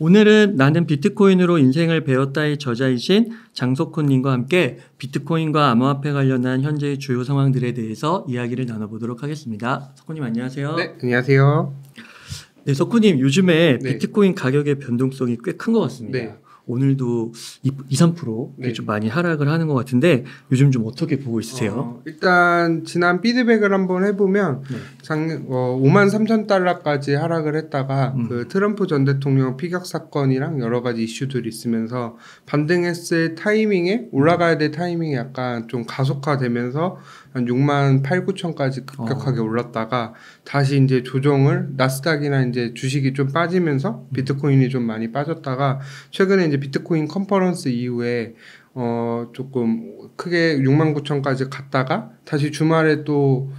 오늘은 나는 비트코인으로 인생을 배웠다의 저자이신 장석훈님과 함께 비트코인과 암호화폐 관련한 현재의 주요 상황들에 대해서 이야기를 나눠보도록 하겠습니다. 석훈님 안녕하세요. 네, 안녕하세요. 네, 석훈님 요즘에 네. 비트코인 가격의 변동성이 꽤 큰 것 같습니다. 네. 오늘도 2, 3% 네. 좀 많이 하락을 하는 것 같은데 요즘 좀 어떻게 보고 있으세요? 어, 일단 지난 피드백을 한번 해보면 네. 작 어, 5만 3천 달러까지 하락을 했다가 음. 그 트럼프 전 대통령 피격 사건이랑 여러 가지 이슈들이 있으면서 반등했을 타이밍에 올라가야 될 타이밍이 약간 좀 가속화되면서 한 6만 8, 9천까지 급격하게 어. 올랐다가 다시 이제 조정을 나스닥이나 이제 주식이 좀 빠지면서 비트코인이 좀 많이 빠졌다가 최근에 이제 비트코인 컨퍼런스 이후에 어 조금 크게 6만 9천까지 갔다가 다시 주말에 또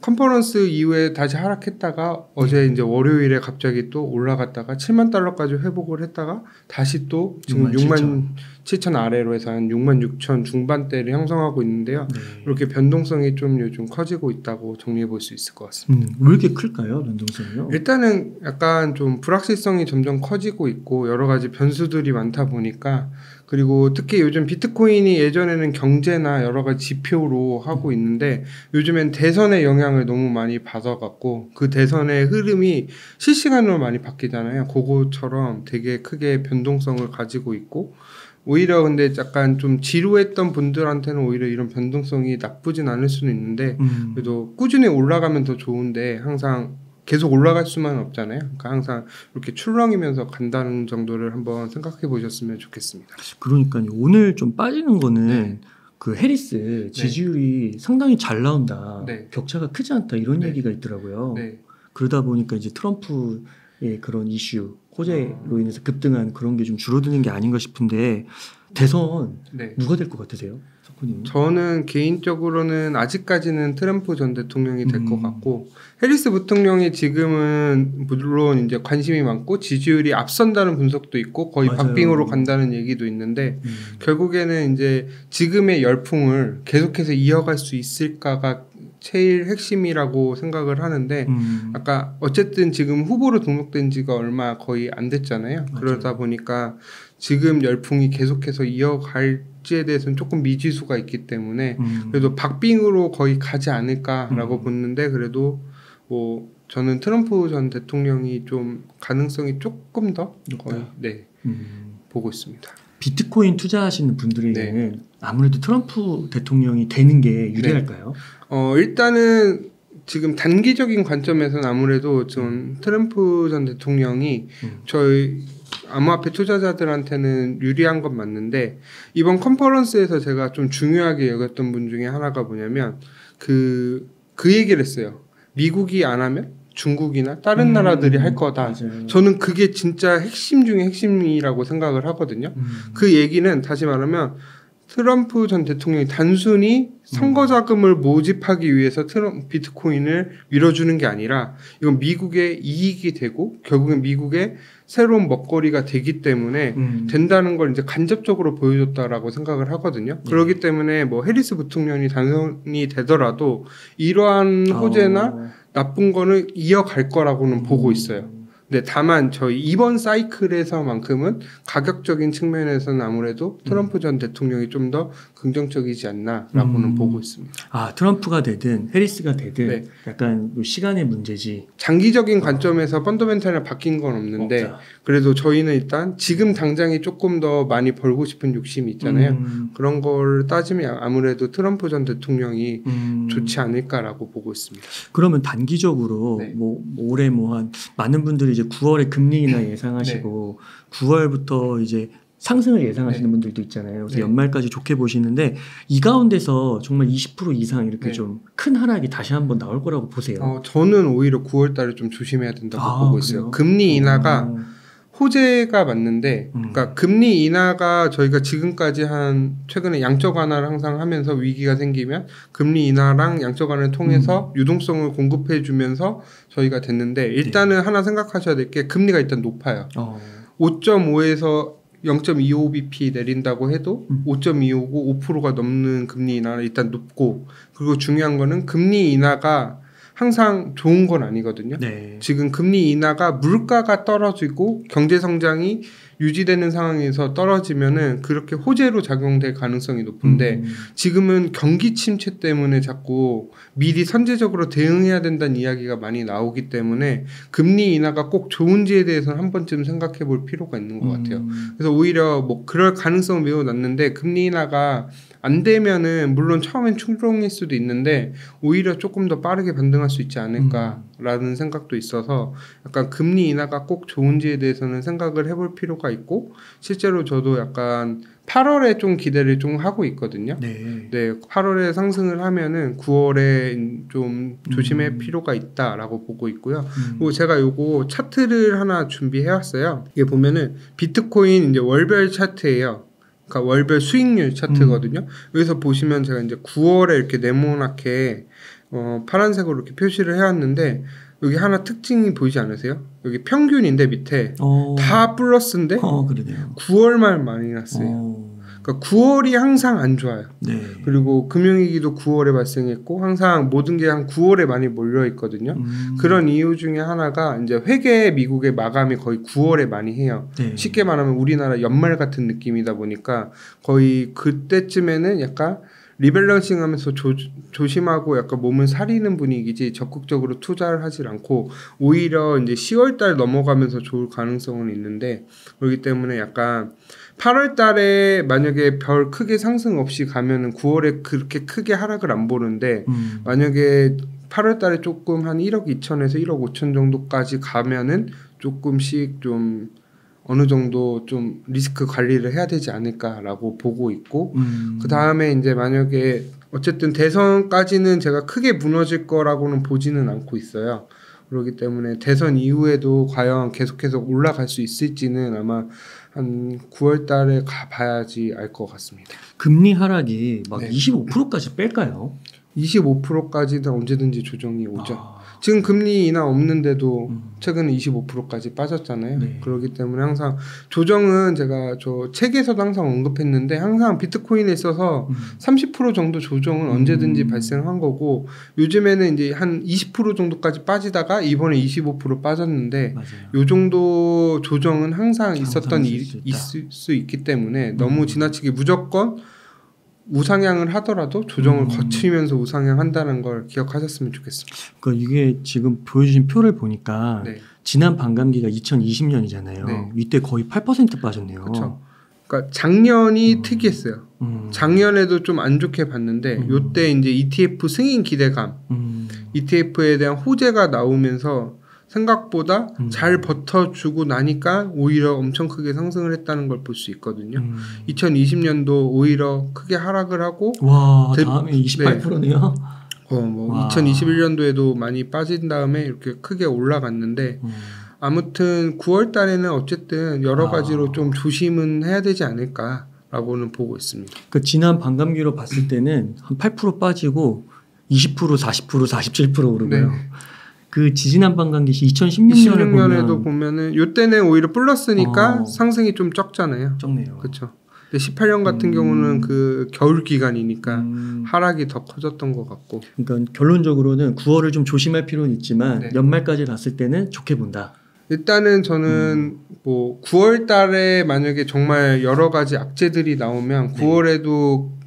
컨퍼런스 이후에 다시 하락했다가 어제 이제 월요일에 갑자기 또 올라갔다가 7만 달러까지 회복을 했다가 다시 또 지금 67,000. 6만 7천 아래로 해서 한 6만 6천 중반대를 형성하고 있는데요. 네. 이렇게 변동성이 좀 요즘 커지고 있다고 정리해 볼 수 있을 것 같습니다. 음, 왜 이렇게 클까요, 변동성이요? 일단은 약간 좀 불확실성이 점점 커지고 있고 여러 가지 변수들이 많다 보니까 그리고 특히 요즘 비트코인이 예전에는 경제나 여러 가지 지표로 하고 있는데 요즘엔 대선의 영향을 너무 많이 받아갖고 그 대선의 흐름이 실시간으로 많이 바뀌잖아요. 그거처럼 되게 크게 변동성을 가지고 있고 오히려 근데 약간 좀 지루했던 분들한테는 오히려 이런 변동성이 나쁘진 않을 수는 있는데 음. 그래도 꾸준히 올라가면 더 좋은데 항상 계속 올라갈 수만 없잖아요. 그러니까 항상 이렇게 출렁이면서 간다는 정도를 한번 생각해 보셨으면 좋겠습니다. 그러니까요. 오늘 좀 빠지는 거는 네. 그 해리스 지지율이 상당히 잘 나온다. 네. 격차가 크지 않다 이런 네. 얘기가 있더라고요. 네. 그러다 보니까 이제 트럼프의 그런 이슈 호재로 어. 인해서 급등한 그런 게 좀 줄어드는 게 아닌가 싶은데 대선 네. 누가 될 것 같으세요, 석훈님? 저는 개인적으로는 아직까지는 트럼프 전 대통령이 될것 음. 같고 해리스 부통령이 지금은 물론 이제 관심이 많고 지지율이 앞선다는 분석도 있고 거의 맞아요. 박빙으로 간다는 얘기도 있는데 음. 결국에는 이제 지금의 열풍을 계속해서 이어갈 수 있을까가 제일 핵심이라고 생각을 하는데 음. 아까 어쨌든 지금 후보로 등록된 지가 얼마 거의 안 됐잖아요. 맞아요. 그러다 보니까 지금 열풍이 계속해서 이어갈 지에 대해서는 조금 미지수가 있기 때문에 음. 그래도 박빙으로 거의 가지 않을까라고 음. 보는데 그래도 뭐 저는 트럼프 전 대통령이 좀 가능성이 조금 더 거의. 네 음. 보고 있습니다. 비트코인 투자하시는 분들에게는 네. 아무래도 트럼프 대통령이 되는 게 유리할까요? 어 일단은 지금 단기적인 관점에서는 아무래도 좀 트럼프 전 대통령이 음. 저희 암호화폐 투자자들한테는 유리한 건 맞는데 이번 컨퍼런스에서 제가 좀 중요하게 여겼던 분 중에 하나가 뭐냐면 그그 얘기를 했어요. 미국이 안 하면 중국이나 다른 음. 나라들이 할 거다. 맞아요. 저는 그게 진짜 핵심 중에 핵심이라고 생각을 하거든요. 음. 그 얘기는 다시 말하면 트럼프 전 대통령이 단순히 선거 자금을 모집하기 위해서 트럼 비트코인을 밀어주는 게 아니라 이건 미국의 이익이 되고 결국엔 미국의 새로운 먹거리가 되기 때문에 음. 된다는 걸 이제 간접적으로 보여줬다라고 생각을 하거든요. 네. 그렇기 때문에 뭐 해리스 부통령이 당선이 되더라도 이러한 호재나 어. 나쁜 거는 이어갈 거라고는 보고 음. 있어요. 네, 다만 저희 이번 사이클에서만큼은 가격적인 측면에서는 아무래도 트럼프 전 대통령이 좀 더 긍정적이지 않나라고는 음. 보고 있습니다. 아 트럼프가 되든 해리스가 되든 네. 약간 뭐 시간의 문제지. 장기적인 관점에서 펀더멘탈이 바뀐 건 없는데 먹자. 그래도 저희는 일단 지금 당장에 조금 더 많이 벌고 싶은 욕심이 있잖아요. 음, 그런 걸 따지면 아무래도 트럼프 전 대통령이 음. 좋지 않을까라고 보고 있습니다. 그러면 단기적으로 네. 뭐, 뭐 올해 뭐 한 많은 분들이 이제 9월에 금리 인하 예상하시고 9월부터 이제 상승을 예상하시는 네. 분들도 있잖아요. 그래서 네. 연말까지 좋게 보시는데 이 가운데서 정말 20% 이상 이렇게 네. 좀큰 하락이 다시 한번 나올 거라고 보세요. 어, 저는 오히려 9월 달에 좀 조심해야 된다고 아, 보고 그래요? 있어요. 금리 인하가 어, 호재가 맞는데, 음. 그러니까 금리 인하가 저희가 지금까지 한 최근에 양적 완화를 항상 하면서 위기가 생기면 금리 인하랑 양적 완화를 통해서 음. 유동성을 공급해 주면서 저희가 됐는데 일단은 하나 생각하셔야 될 게 금리가 일단 높아요. 어, 5.5에서 0.25bp 내린다고 해도 음. 5.25고 5%가 넘는 금리 인하는 일단 높고 그리고 중요한 거는 금리 인하가 항상 좋은 건 아니거든요. 네. 지금 금리 인하가 물가가 떨어지고 경제 성장이 유지되는 상황에서 떨어지면은 그렇게 호재로 작용될 가능성이 높은데 음. 지금은 경기 침체 때문에 자꾸 미리 선제적으로 대응해야 된다는 이야기가 많이 나오기 때문에 금리 인하가 꼭 좋은지에 대해서는 한 번쯤 생각해 볼 필요가 있는 것 같아요. 음. 그래서 오히려 뭐 그럴 가능성은 매우 낮는데 금리 인하가 안 되면은 물론 처음엔 충동일 수도 있는데 오히려 조금 더 빠르게 반등할 수 있지 않을까라는 생각도 있어서 약간 금리 인하가 꼭 좋은지에 대해서는 생각을 해볼 필요가 있고 실제로 저도 약간 8월에 좀 기대를 좀 하고 있거든요. 네. 네, 8월에 상승을 하면은 9월에 좀 조심할 음. 필요가 있다라고 보고 있고요. 음. 그리고 제가 요거 차트를 하나 준비해 왔어요. 이게 보면은 비트코인 이제 월별 차트예요. 그러니까 월별 수익률 차트거든요. 여기서 보시면 제가 이제 9월에 이렇게 네모나게 어, 파란색으로 이렇게 표시를 해왔는데 여기 하나 특징이 보이지 않으세요? 여기 평균인데 밑에 어. 다 플러스인데 어, 그러네요. 9월 말 마이너스예요. 어. 그러니까 9월이 항상 안 좋아요. 네. 그리고 금융위기도 9월에 발생했고 항상 모든 게 한 9월에 많이 몰려 있거든요. 음. 그런 이유 중에 하나가 이제 회계 미국의 마감이 거의 9월에 많이 해요. 네. 쉽게 말하면 우리나라 연말 같은 느낌이다 보니까 거의 그때쯤에는 약간 리밸런싱 하면서 조, 조심하고 약간 몸을 사리는 분위기지 적극적으로 투자를 하질 않고 오히려 이제 10월 달 넘어가면서 좋을 가능성은 있는데 그렇기 때문에 약간 8월 달에 만약에 별 크게 상승 없이 가면은 9월에 그렇게 크게 하락을 안 보는데 음. 만약에 8월 달에 조금 한 1억 2천에서 1억 5천 정도까지 가면은 조금씩 좀 어느 정도 좀 리스크 관리를 해야 되지 않을까라고 보고 있고 음. 그 다음에 이제 만약에 어쨌든 대선까지는 제가 크게 무너질 거라고는 보지는 않고 있어요. 그렇기 때문에 대선 이후에도 과연 계속해서 올라갈 수 있을지는 아마 한 9월 달에 가봐야지 알 것 같습니다. 금리 하락이 막 네. 25%까지 뺄까요? 25%까지는 언제든지 조정이 오죠. 아. 지금 금리 인하 없는데도 음. 최근에 25%까지 빠졌잖아요. 네. 그렇기 때문에 항상 조정은 제가 저 책에서도 항상 언급했는데 항상 비트코인에 있어서 음. 30% 정도 조정은 언제든지 음. 발생한 거고 요즘에는 이제 한 20% 정도까지 빠지다가 이번에 25% 빠졌는데 맞아요. 요 정도 조정은 항상 있었던 있을 일. 있을 수 있기 때문에 너무 음. 지나치게 무조건 우상향을 하더라도 조정을 음. 거치면서 우상향한다는 걸 기억하셨으면 좋겠습니다. 그러니까 이게 지금 보여주신 표를 보니까 네. 지난 반감기가 2020년이잖아요. 네. 이때 거의 8% 빠졌네요. 그렇죠. 그러니까 작년이 음. 특이했어요. 음. 작년에도 좀 안 좋게 봤는데 음. 요때 이제 ETF 승인 기대감, 음. ETF에 대한 호재가 나오면서 생각보다 음. 잘 버텨주고 나니까 오히려 엄청 크게 상승을 했다는 걸 볼 수 있거든요. 음. 2020년도 오히려 크게 하락을 하고 와 대- 다음에 28%네요. 어뭐 와. 2021년도에도 많이 빠진 다음에 이렇게 크게 올라갔는데 음. 아무튼 9월 달에는 어쨌든 여러 아. 가지로 좀 조심은 해야 되지 않을까라고는 보고 있습니다. 그 지난 반감기로 봤을 때는 한 8% 빠지고 20% 40% 47% 오르고요. 네. 그 지지난 반감기 2016년에 16년에도 보면 보면은 요때는 오히려 플러스니까 어. 상승이 좀 적잖아요. 적네요. 그렇죠. 근데 18년 같은 음. 경우는 그 겨울 기간이니까 음, 하락이 더 커졌던 것 같고 그러니까 결론적으로는 9월을 좀 조심할 필요는 있지만 네. 연말까지 갔을 때는 좋게 본다. 일단은 저는 뭐 9월 달에 만약에 정말 여러 가지 악재들이 나오면 네. 9월에도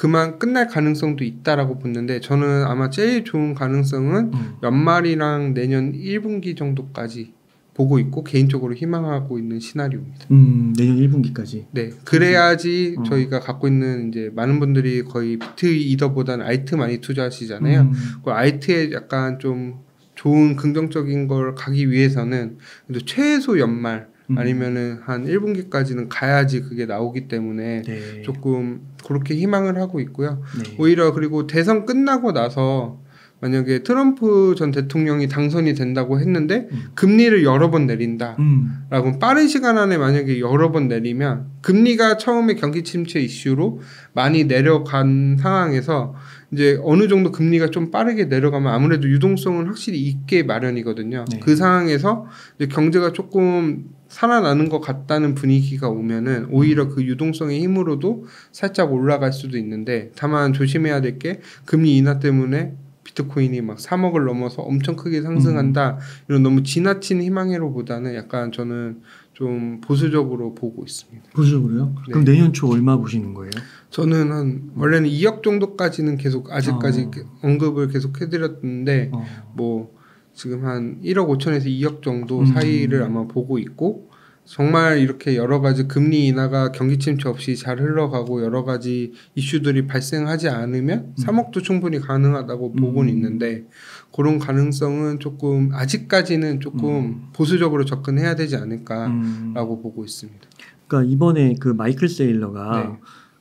그만 끝날 가능성도 있다라고 보는데 저는 아마 제일 좋은 가능성은 음. 연말이랑 내년 1분기 정도까지 보고 있고 개인적으로 희망하고 있는 시나리오입니다. 음, 내년 1분기까지. 네, 그래야지 어. 저희가 갖고 있는 이제 많은 분들이 거의 비트 이더보다는 아이트 많이 투자하시잖아요. 음, 그 아이트에 약간 좀 좋은 긍정적인 걸 가기 위해서는 최소 연말 음. 아니면은 한 1분기까지는 가야지 그게 나오기 때문에 네. 조금 그렇게 희망을 하고 있고요. 네. 오히려 그리고 대선 끝나고 나서 만약에 트럼프 전 대통령이 당선이 된다고 했는데 음. 금리를 여러 번 내린다. 음, 라고 빠른 시간 안에 만약에 여러 번 내리면 금리가 처음에 경기 침체 이슈로 많이 내려간 상황에서 이제 어느 정도 금리가 좀 빠르게 내려가면 아무래도 유동성은 확실히 있게 마련이거든요. 네. 그 상황에서 이제 경제가 조금 살아나는 것 같다는 분위기가 오면은 오히려 그 유동성의 힘으로도 살짝 올라갈 수도 있는데 다만 조심해야 될 게 금리 인하 때문에 비트코인이 막 3억을 넘어서 엄청 크게 상승한다 이런 너무 지나친 희망회로보다는 약간 저는 좀 보수적으로 보고 있습니다. 보수적으로요? 네. 그럼 내년 초 얼마 보시는 거예요? 저는 한 원래는 2억 정도까지는 계속 아직까지 어. 언급을 계속 해드렸는데 어. 뭐 지금 한 1억 5천에서 2억 정도 음. 사이를 아마 보고 있고 정말 이렇게 여러 가지 금리 인하가 경기 침체 없이 잘 흘러가고 여러 가지 이슈들이 발생하지 않으면 3억도 충분히 가능하다고 보고는 음. 있는데 그런 가능성은 조금 아직까지는 조금 보수적으로 접근해야 되지 않을까라고 음. 보고 있습니다. 그러니까 이번에 그 마이클 세일러가 네.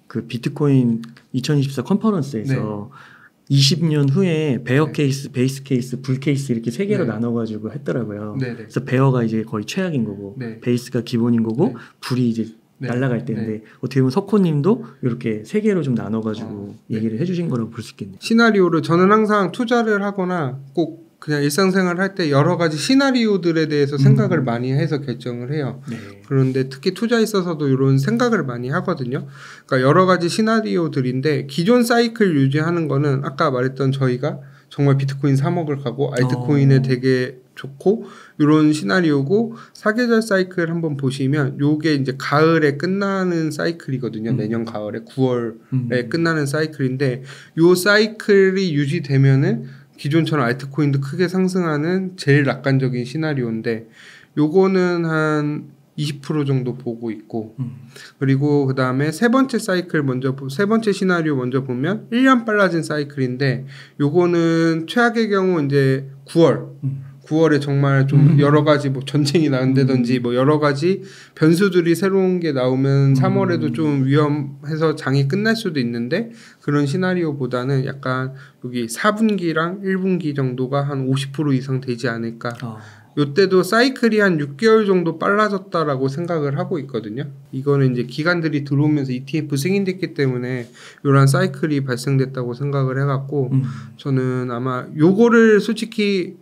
그 비트코인 2024 컨퍼런스에서 20년 후에 bear 네. case, base case, bull case 이렇게 세 개로 네. 나눠가지고 했더라고요. 네네. 그래서 bear가 이제 거의 최악인 거고 네. base가 기본인 거고 네. 불이 이제 네. 날아갈 때인데 어떻게 보면 석호님도 이렇게 세 개로 좀 나눠가지고 어, 네. 얘기를 해주신 거라고 볼 수 있겠네요. 시나리오를 저는 항상 투자를 하거나 꼭 그냥 일상생활 할 때 여러 가지 시나리오들에 대해서 생각을 음. 많이 해서 결정을 해요. 네. 그런데 특히 투자에 있어서도 이런 생각을 많이 하거든요. 그러니까 여러 가지 시나리오들인데 기존 사이클 유지하는 거는 아까 말했던 저희가 정말 비트코인 3억을 가고 알트코인에 어. 되게 좋고 이런 시나리오고 사계절 사이클 한번 보시면 요게 이제 가을에 끝나는 사이클이거든요. 음. 내년 가을에 9월 음. 에 네, 끝나는 사이클인데 요 사이클이 유지되면은 기존처럼 알트코인도 크게 상승하는 제일 낙관적인 시나리오인데 요거는 한 20% 정도 보고 있고 음. 그리고 그 다음에 세 번째 사이클 먼저 보- 세 번째 시나리오 먼저 보면 1년 빨라진 사이클인데 요거는 최악의 경우 이제 9월 음. 9월에 정말 좀 음. 여러 가지 뭐 전쟁이 나온다든지 뭐 여러 가지 변수들이 새로운 게 나오면 음. 3월에도 좀 위험해서 장이 끝날 수도 있는데 그런 시나리오보다는 약간 여기 4분기랑 1분기 정도가 한 50% 이상 되지 않을까. 어. 요때도 사이클이 한 6개월 정도 빨라졌다라고 생각을 하고 있거든요. 이거는 이제 기관들이 들어오면서 ETF 승인됐기 때문에 이러한 사이클이 발생됐다고 생각을 해갖고 음. 저는 아마 요거를 솔직히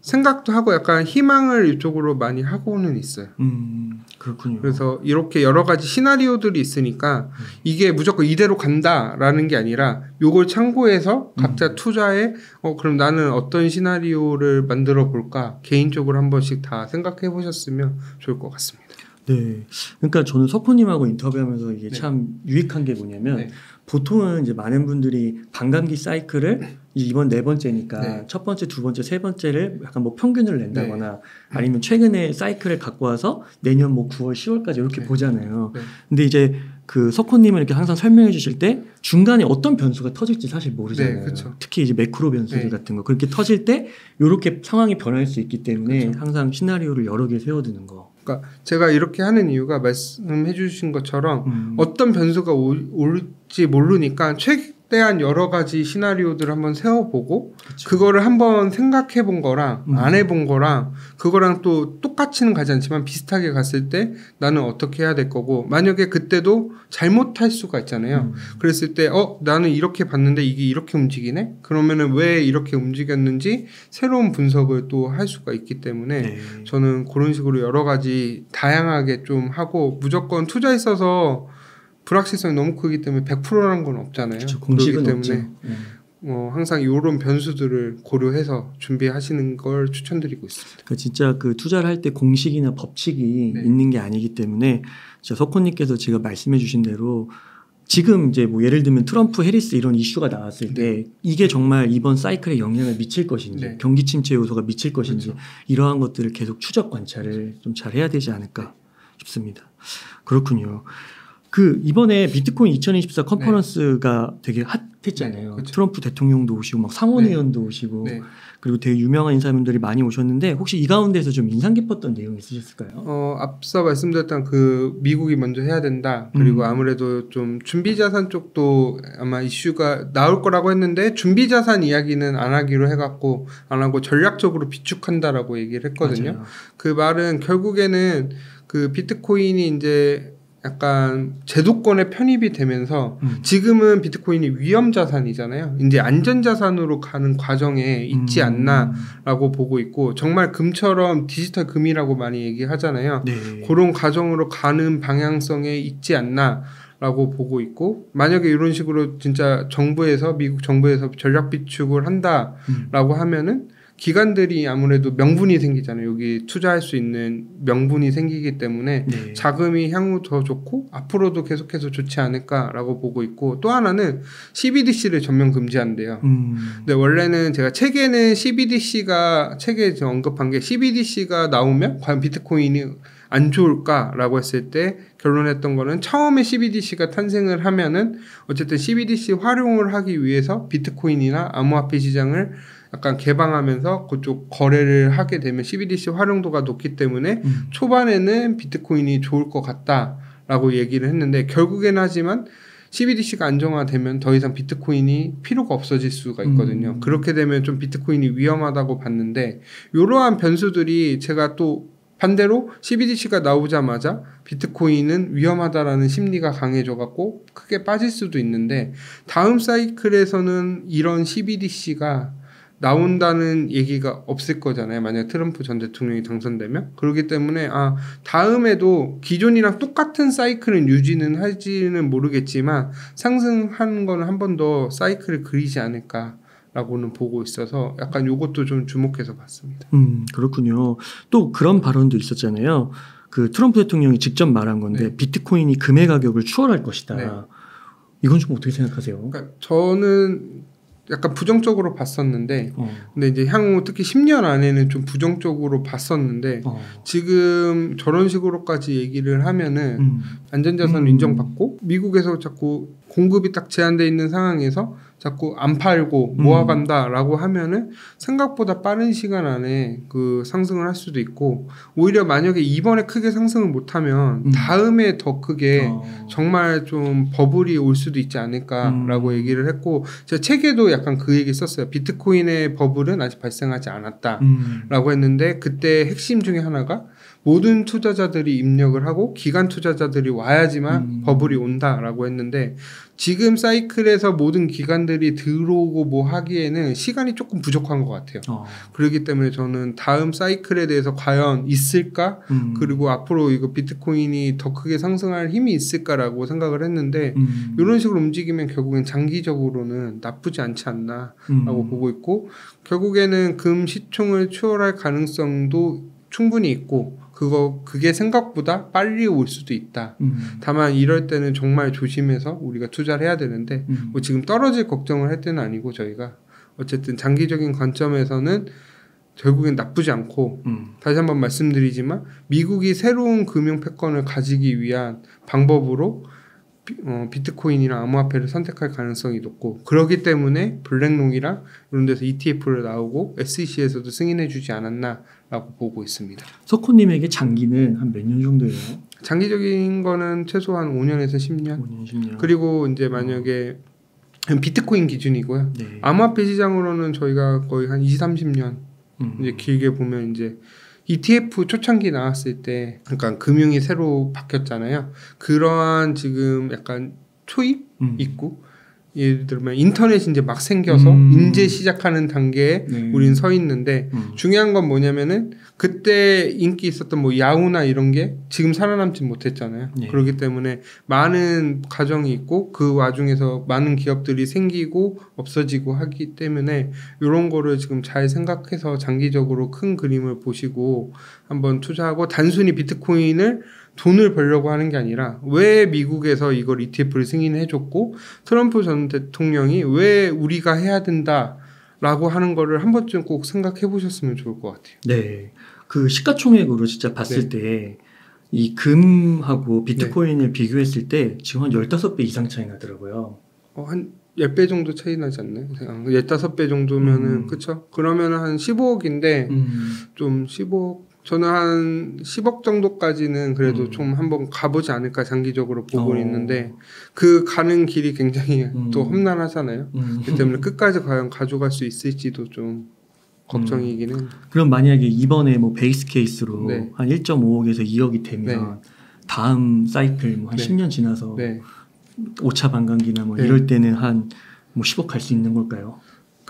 생각도 하고 약간 희망을 이쪽으로 많이 하고는 있어요. 음. 그렇군요. 그래서 이렇게 여러 가지 시나리오들이 있으니까 음. 이게 무조건 이대로 간다라는 게 아니라 요걸 참고해서 각자 음. 투자에 어 그럼 나는 어떤 시나리오를 만들어 볼까 개인적으로 한 번씩 다 생각해 보셨으면 좋을 것 같습니다. 네. 그러니까 저는 석호님하고 인터뷰하면서 이게 네. 참 유익한 게 뭐냐면 네. 보통은 이제 많은 분들이 반감기 사이클을 이제 이번 네 번째니까 네. 첫 번째, 두 번째, 세 번째를 약간 뭐 평균을 낸다거나 아니면 최근에 사이클을 갖고 와서 내년 뭐 9월, 10월까지 이렇게 네. 보잖아요. 네. 근데 이제 그 석호님은 이렇게 항상 설명해 주실 때 중간에 어떤 변수가 터질지 사실 모르잖아요. 네, 그쵸. 특히 이제 매크로 변수들 네. 같은 거 그렇게 터질 때 이렇게 상황이 변할 수 있기 때문에 그쵸. 항상 시나리오를 여러 개 세워두는 거. 그러니까 제가 이렇게 하는 이유가 말씀해 주신 것처럼 음. 어떤 변수가 올- 올지 모르니까 최 대한 여러 가지 시나리오들을 한번 세워보고 그쵸. 그거를 한번 생각해 본 거랑 음. 안 해본 거랑 그거랑 또 똑같이는 가지 않지만 비슷하게 갔을 때 나는 어떻게 해야 될 거고 만약에 그때도 잘못할 수가 있잖아요. 음. 그랬을 때 어 나는 이렇게 봤는데 이게 이렇게 움직이네 그러면은 왜 이렇게 움직였는지 새로운 분석을 또 할 수가 있기 때문에 네. 저는 그런 식으로 여러 가지 다양하게 좀 하고 무조건 투자에 있어서 불확실성이 너무 크기 때문에 100%라는 건 없잖아요. 그쵸, 공식은 그렇기 없죠. 때문에 네. 어, 항상 이런 변수들을 고려해서 준비하시는 걸 추천드리고 있습니다. 그 진짜 그 투자를 할 때 공식이나 법칙이 네. 있는 게 아니기 때문에 진짜 석호님께서 제가 말씀해주신 대로 지금 이제 뭐 예를 들면 트럼프 해리스 이런 이슈가 나왔을 때 이게 정말 이번 사이클에 영향을 미칠 것인지 네. 경기 침체 요소가 미칠 것인지 그렇죠. 이러한 것들을 계속 추적 관찰을 좀 잘 해야 되지 않을까 싶습니다. 그렇군요. 그 이번에 비트코인 2024 컨퍼런스가 되게 핫했잖아요. 네. 트럼프 대통령도 오시고 막 상원 네. 의원도 오시고 네. 그리고 되게 유명한 인사분들이 많이 오셨는데 혹시 이 가운데서 좀 인상 깊었던 내용 있으셨을까요? 어, 앞서 말씀드렸던 그 미국이 먼저 해야 된다. 그리고 음. 아무래도 좀 준비 자산 쪽도 아마 이슈가 나올 거라고 했는데 준비 자산 이야기는 안 하기로 해 갖고 안 하고 전략적으로 비축한다라고 얘기를 했거든요. 맞아요. 그 말은 결국에는 그 비트코인이 이제 약간 제도권에 편입이 되면서 음. 지금은 비트코인이 위험 자산이잖아요. 이제 안전 자산으로 가는 과정에 있지 음. 않나라고 보고 있고 정말 금처럼 디지털 금이라고 많이 얘기하잖아요. 네. 그런 과정으로 가는 방향성에 있지 않나. 라고 보고 있고 만약에 이런 식으로 진짜 정부에서 미국 정부에서 전략 비축을 한다라고 음. 하면은 기관들이 아무래도 명분이 생기잖아요. 여기 투자할 수 있는 명분이 생기기 때문에 네. 자금이 향후 더 좋고 앞으로도 계속해서 좋지 않을까라고 보고 있고 또 하나는 CBDC를 전면 금지한대요. 음. 근데 원래는 제가 책에는 CBDC가 책에 저 언급한 게 CBDC가 나오면 과연 비트코인이 안 좋을까라고 했을 때 결론했던 거는 처음에 CBDC가 탄생을 하면은 어쨌든 CBDC 활용을 하기 위해서 비트코인이나 암호화폐 시장을 약간 개방하면서 그쪽 거래를 하게 되면 CBDC 활용도가 높기 때문에 음. 초반에는 비트코인이 좋을 것 같다라고 얘기를 했는데 결국에는 하지만 CBDC가 안정화되면 더 이상 비트코인이 필요가 없어질 수가 있거든요. 음. 그렇게 되면 좀 비트코인이 위험하다고 봤는데 이러한 변수들이 제가 또 반대로 CBDC가 나오자마자 비트코인은 위험하다라는 심리가 강해져 갖고 크게 빠질 수도 있는데 다음 사이클에서는 이런 CBDC가 나온다는 얘기가 없을 거잖아요. 만약 트럼프 전 대통령이 당선되면. 그렇기 때문에, 아, 다음에도 기존이랑 똑같은 사이클은 유지는 할지는 모르겠지만, 상승하는 거는 한 번 더 사이클을 그리지 않을까 라고는 보고 있어서, 약간 요것도 좀 주목해서 봤습니다. 음, 그렇군요. 또 그런 발언도 있었잖아요. 그 트럼프 대통령이 직접 말한 건데 네. 비트코인이 금의 가격을 추월할 것이다. 네. 이건 좀 어떻게 생각하세요? 그러니까 저는 약간 부정적으로 봤었는데, 어, 근데 이제 향후 특히 10년 안에는 좀 부정적으로 봤었는데, 어, 지금 저런 식으로까지 얘기를 하면은 음, 안전자산 음. 인정받고 미국에서 자꾸 공급이 딱 제한돼 있는 상황에서 자꾸 안 팔고 음. 모아간다라고 하면은 생각보다 빠른 시간 안에 그 상승을 할 수도 있고 오히려 만약에 이번에 크게 상승을 못하면 음. 다음에 더 크게 어, 정말 좀 버블이 올 수도 있지 않을까라고 음. 얘기를 했고 제가 책에도 약간 그 얘기 썼어요 비트코인의 버블은 아직 발생하지 않았다. 음, 라고 했는데 그때 핵심 중에 하나가 모든 투자자들이 입력을 하고 기관 투자자들이 와야지만 음. 버블이 온다라고 했는데 지금 사이클에서 모든 기관들이 들어오고 뭐 하기에는 시간이 조금 부족한 것 같아요. 어, 그렇기 때문에 저는 다음 사이클에 대해서 과연 있을까? 음, 그리고 앞으로 이거 비트코인이 더 크게 상승할 힘이 있을까라고 생각을 했는데 음, 이런 식으로 움직이면 결국엔 장기적으로는 나쁘지 않지 않나 음, 라고 보고 있고 결국에는 금 시총을 추월할 가능성도 충분히 있고 그거 그게 생각보다 빨리 올 수도 있다. 음, 다만 이럴 때는 정말 조심해서 우리가 투자를 해야 되는데 음, 뭐 지금 떨어질 걱정을 할 때는 아니고 저희가 어쨌든 장기적인 관점에서는 결국엔 나쁘지 않고 음, 다시 한번 말씀드리지만 미국이 새로운 금융 패권을 가지기 위한 방법으로 비, 어, 비트코인이나 암호화폐를 선택할 가능성이 높고 그러기 때문에 블랙록이랑 이런 데서 ETF를 나오고 SEC에서도 승인해주지 않았나 라고 보고 있습니다. 석호님에게 장기는 한 몇 년 정도예요? 장기적인 거는 최소한 5년에서 10년 5년, 10년. 그리고 이제 만약에 비트코인 기준이고요. 네. 암호화폐 시장으로는 저희가 거의 한 20, 30년 음, 이제 길게 보면 이제 ETF 초창기 나왔을 때 그러니까 금융이 새로 바뀌었잖아요. 그러한 지금 약간 초입 음, 있고 예를 들면 인터넷이 이제 막 생겨서 음. 인제 시작하는 단계에 네. 우린 서 있는데 음, 중요한 건 뭐냐면은 그때 인기 있었던 뭐 야후나 이런 게 지금 살아남지 못했잖아요. 네. 그렇기 때문에 많은 가정이 있고 그 와중에서 많은 기업들이 생기고 없어지고 하기 때문에 이런 거를 지금 잘 생각해서 장기적으로 큰 그림을 보시고 한번 투자하고 단순히 비트코인을 돈을 벌려고 하는 게 아니라 왜 미국에서 이걸 ETF를 승인해줬고 트럼프 전 대통령이 왜 우리가 해야 된다 라고 하는 거를 한 번쯤 꼭 생각해 보셨으면 좋을 것 같아요. 네. 그 시가총액으로 진짜 봤을 때이 금하고 비트코인을 비교했을 때 지금 한 15배 이상 차이 나더라고요. 어, 한 10배 정도 차이 나지 않나요? 15배 정도면은 음. 그쵸? 그러면 한 15억인데 음, 좀 15억 저는 한 10억 정도까지는 그래도 음. 좀 한번 가보지 않을까 장기적으로 보고 어. 있는데 그 가는 길이 굉장히 음. 또 험난하잖아요. 음. 그렇기 때문에 끝까지 과연 가져갈 수 있을지도 좀 걱정이기는 음. 그럼 만약에 이번에 뭐 베이스 케이스로 네. 한 1.5억에서 2억이 되면 다음 사이클 뭐한 네. 10년 지나서 네. 5차 반감기나 뭐 네. 이럴 때는 한 뭐 10억 갈 수 있는 걸까요?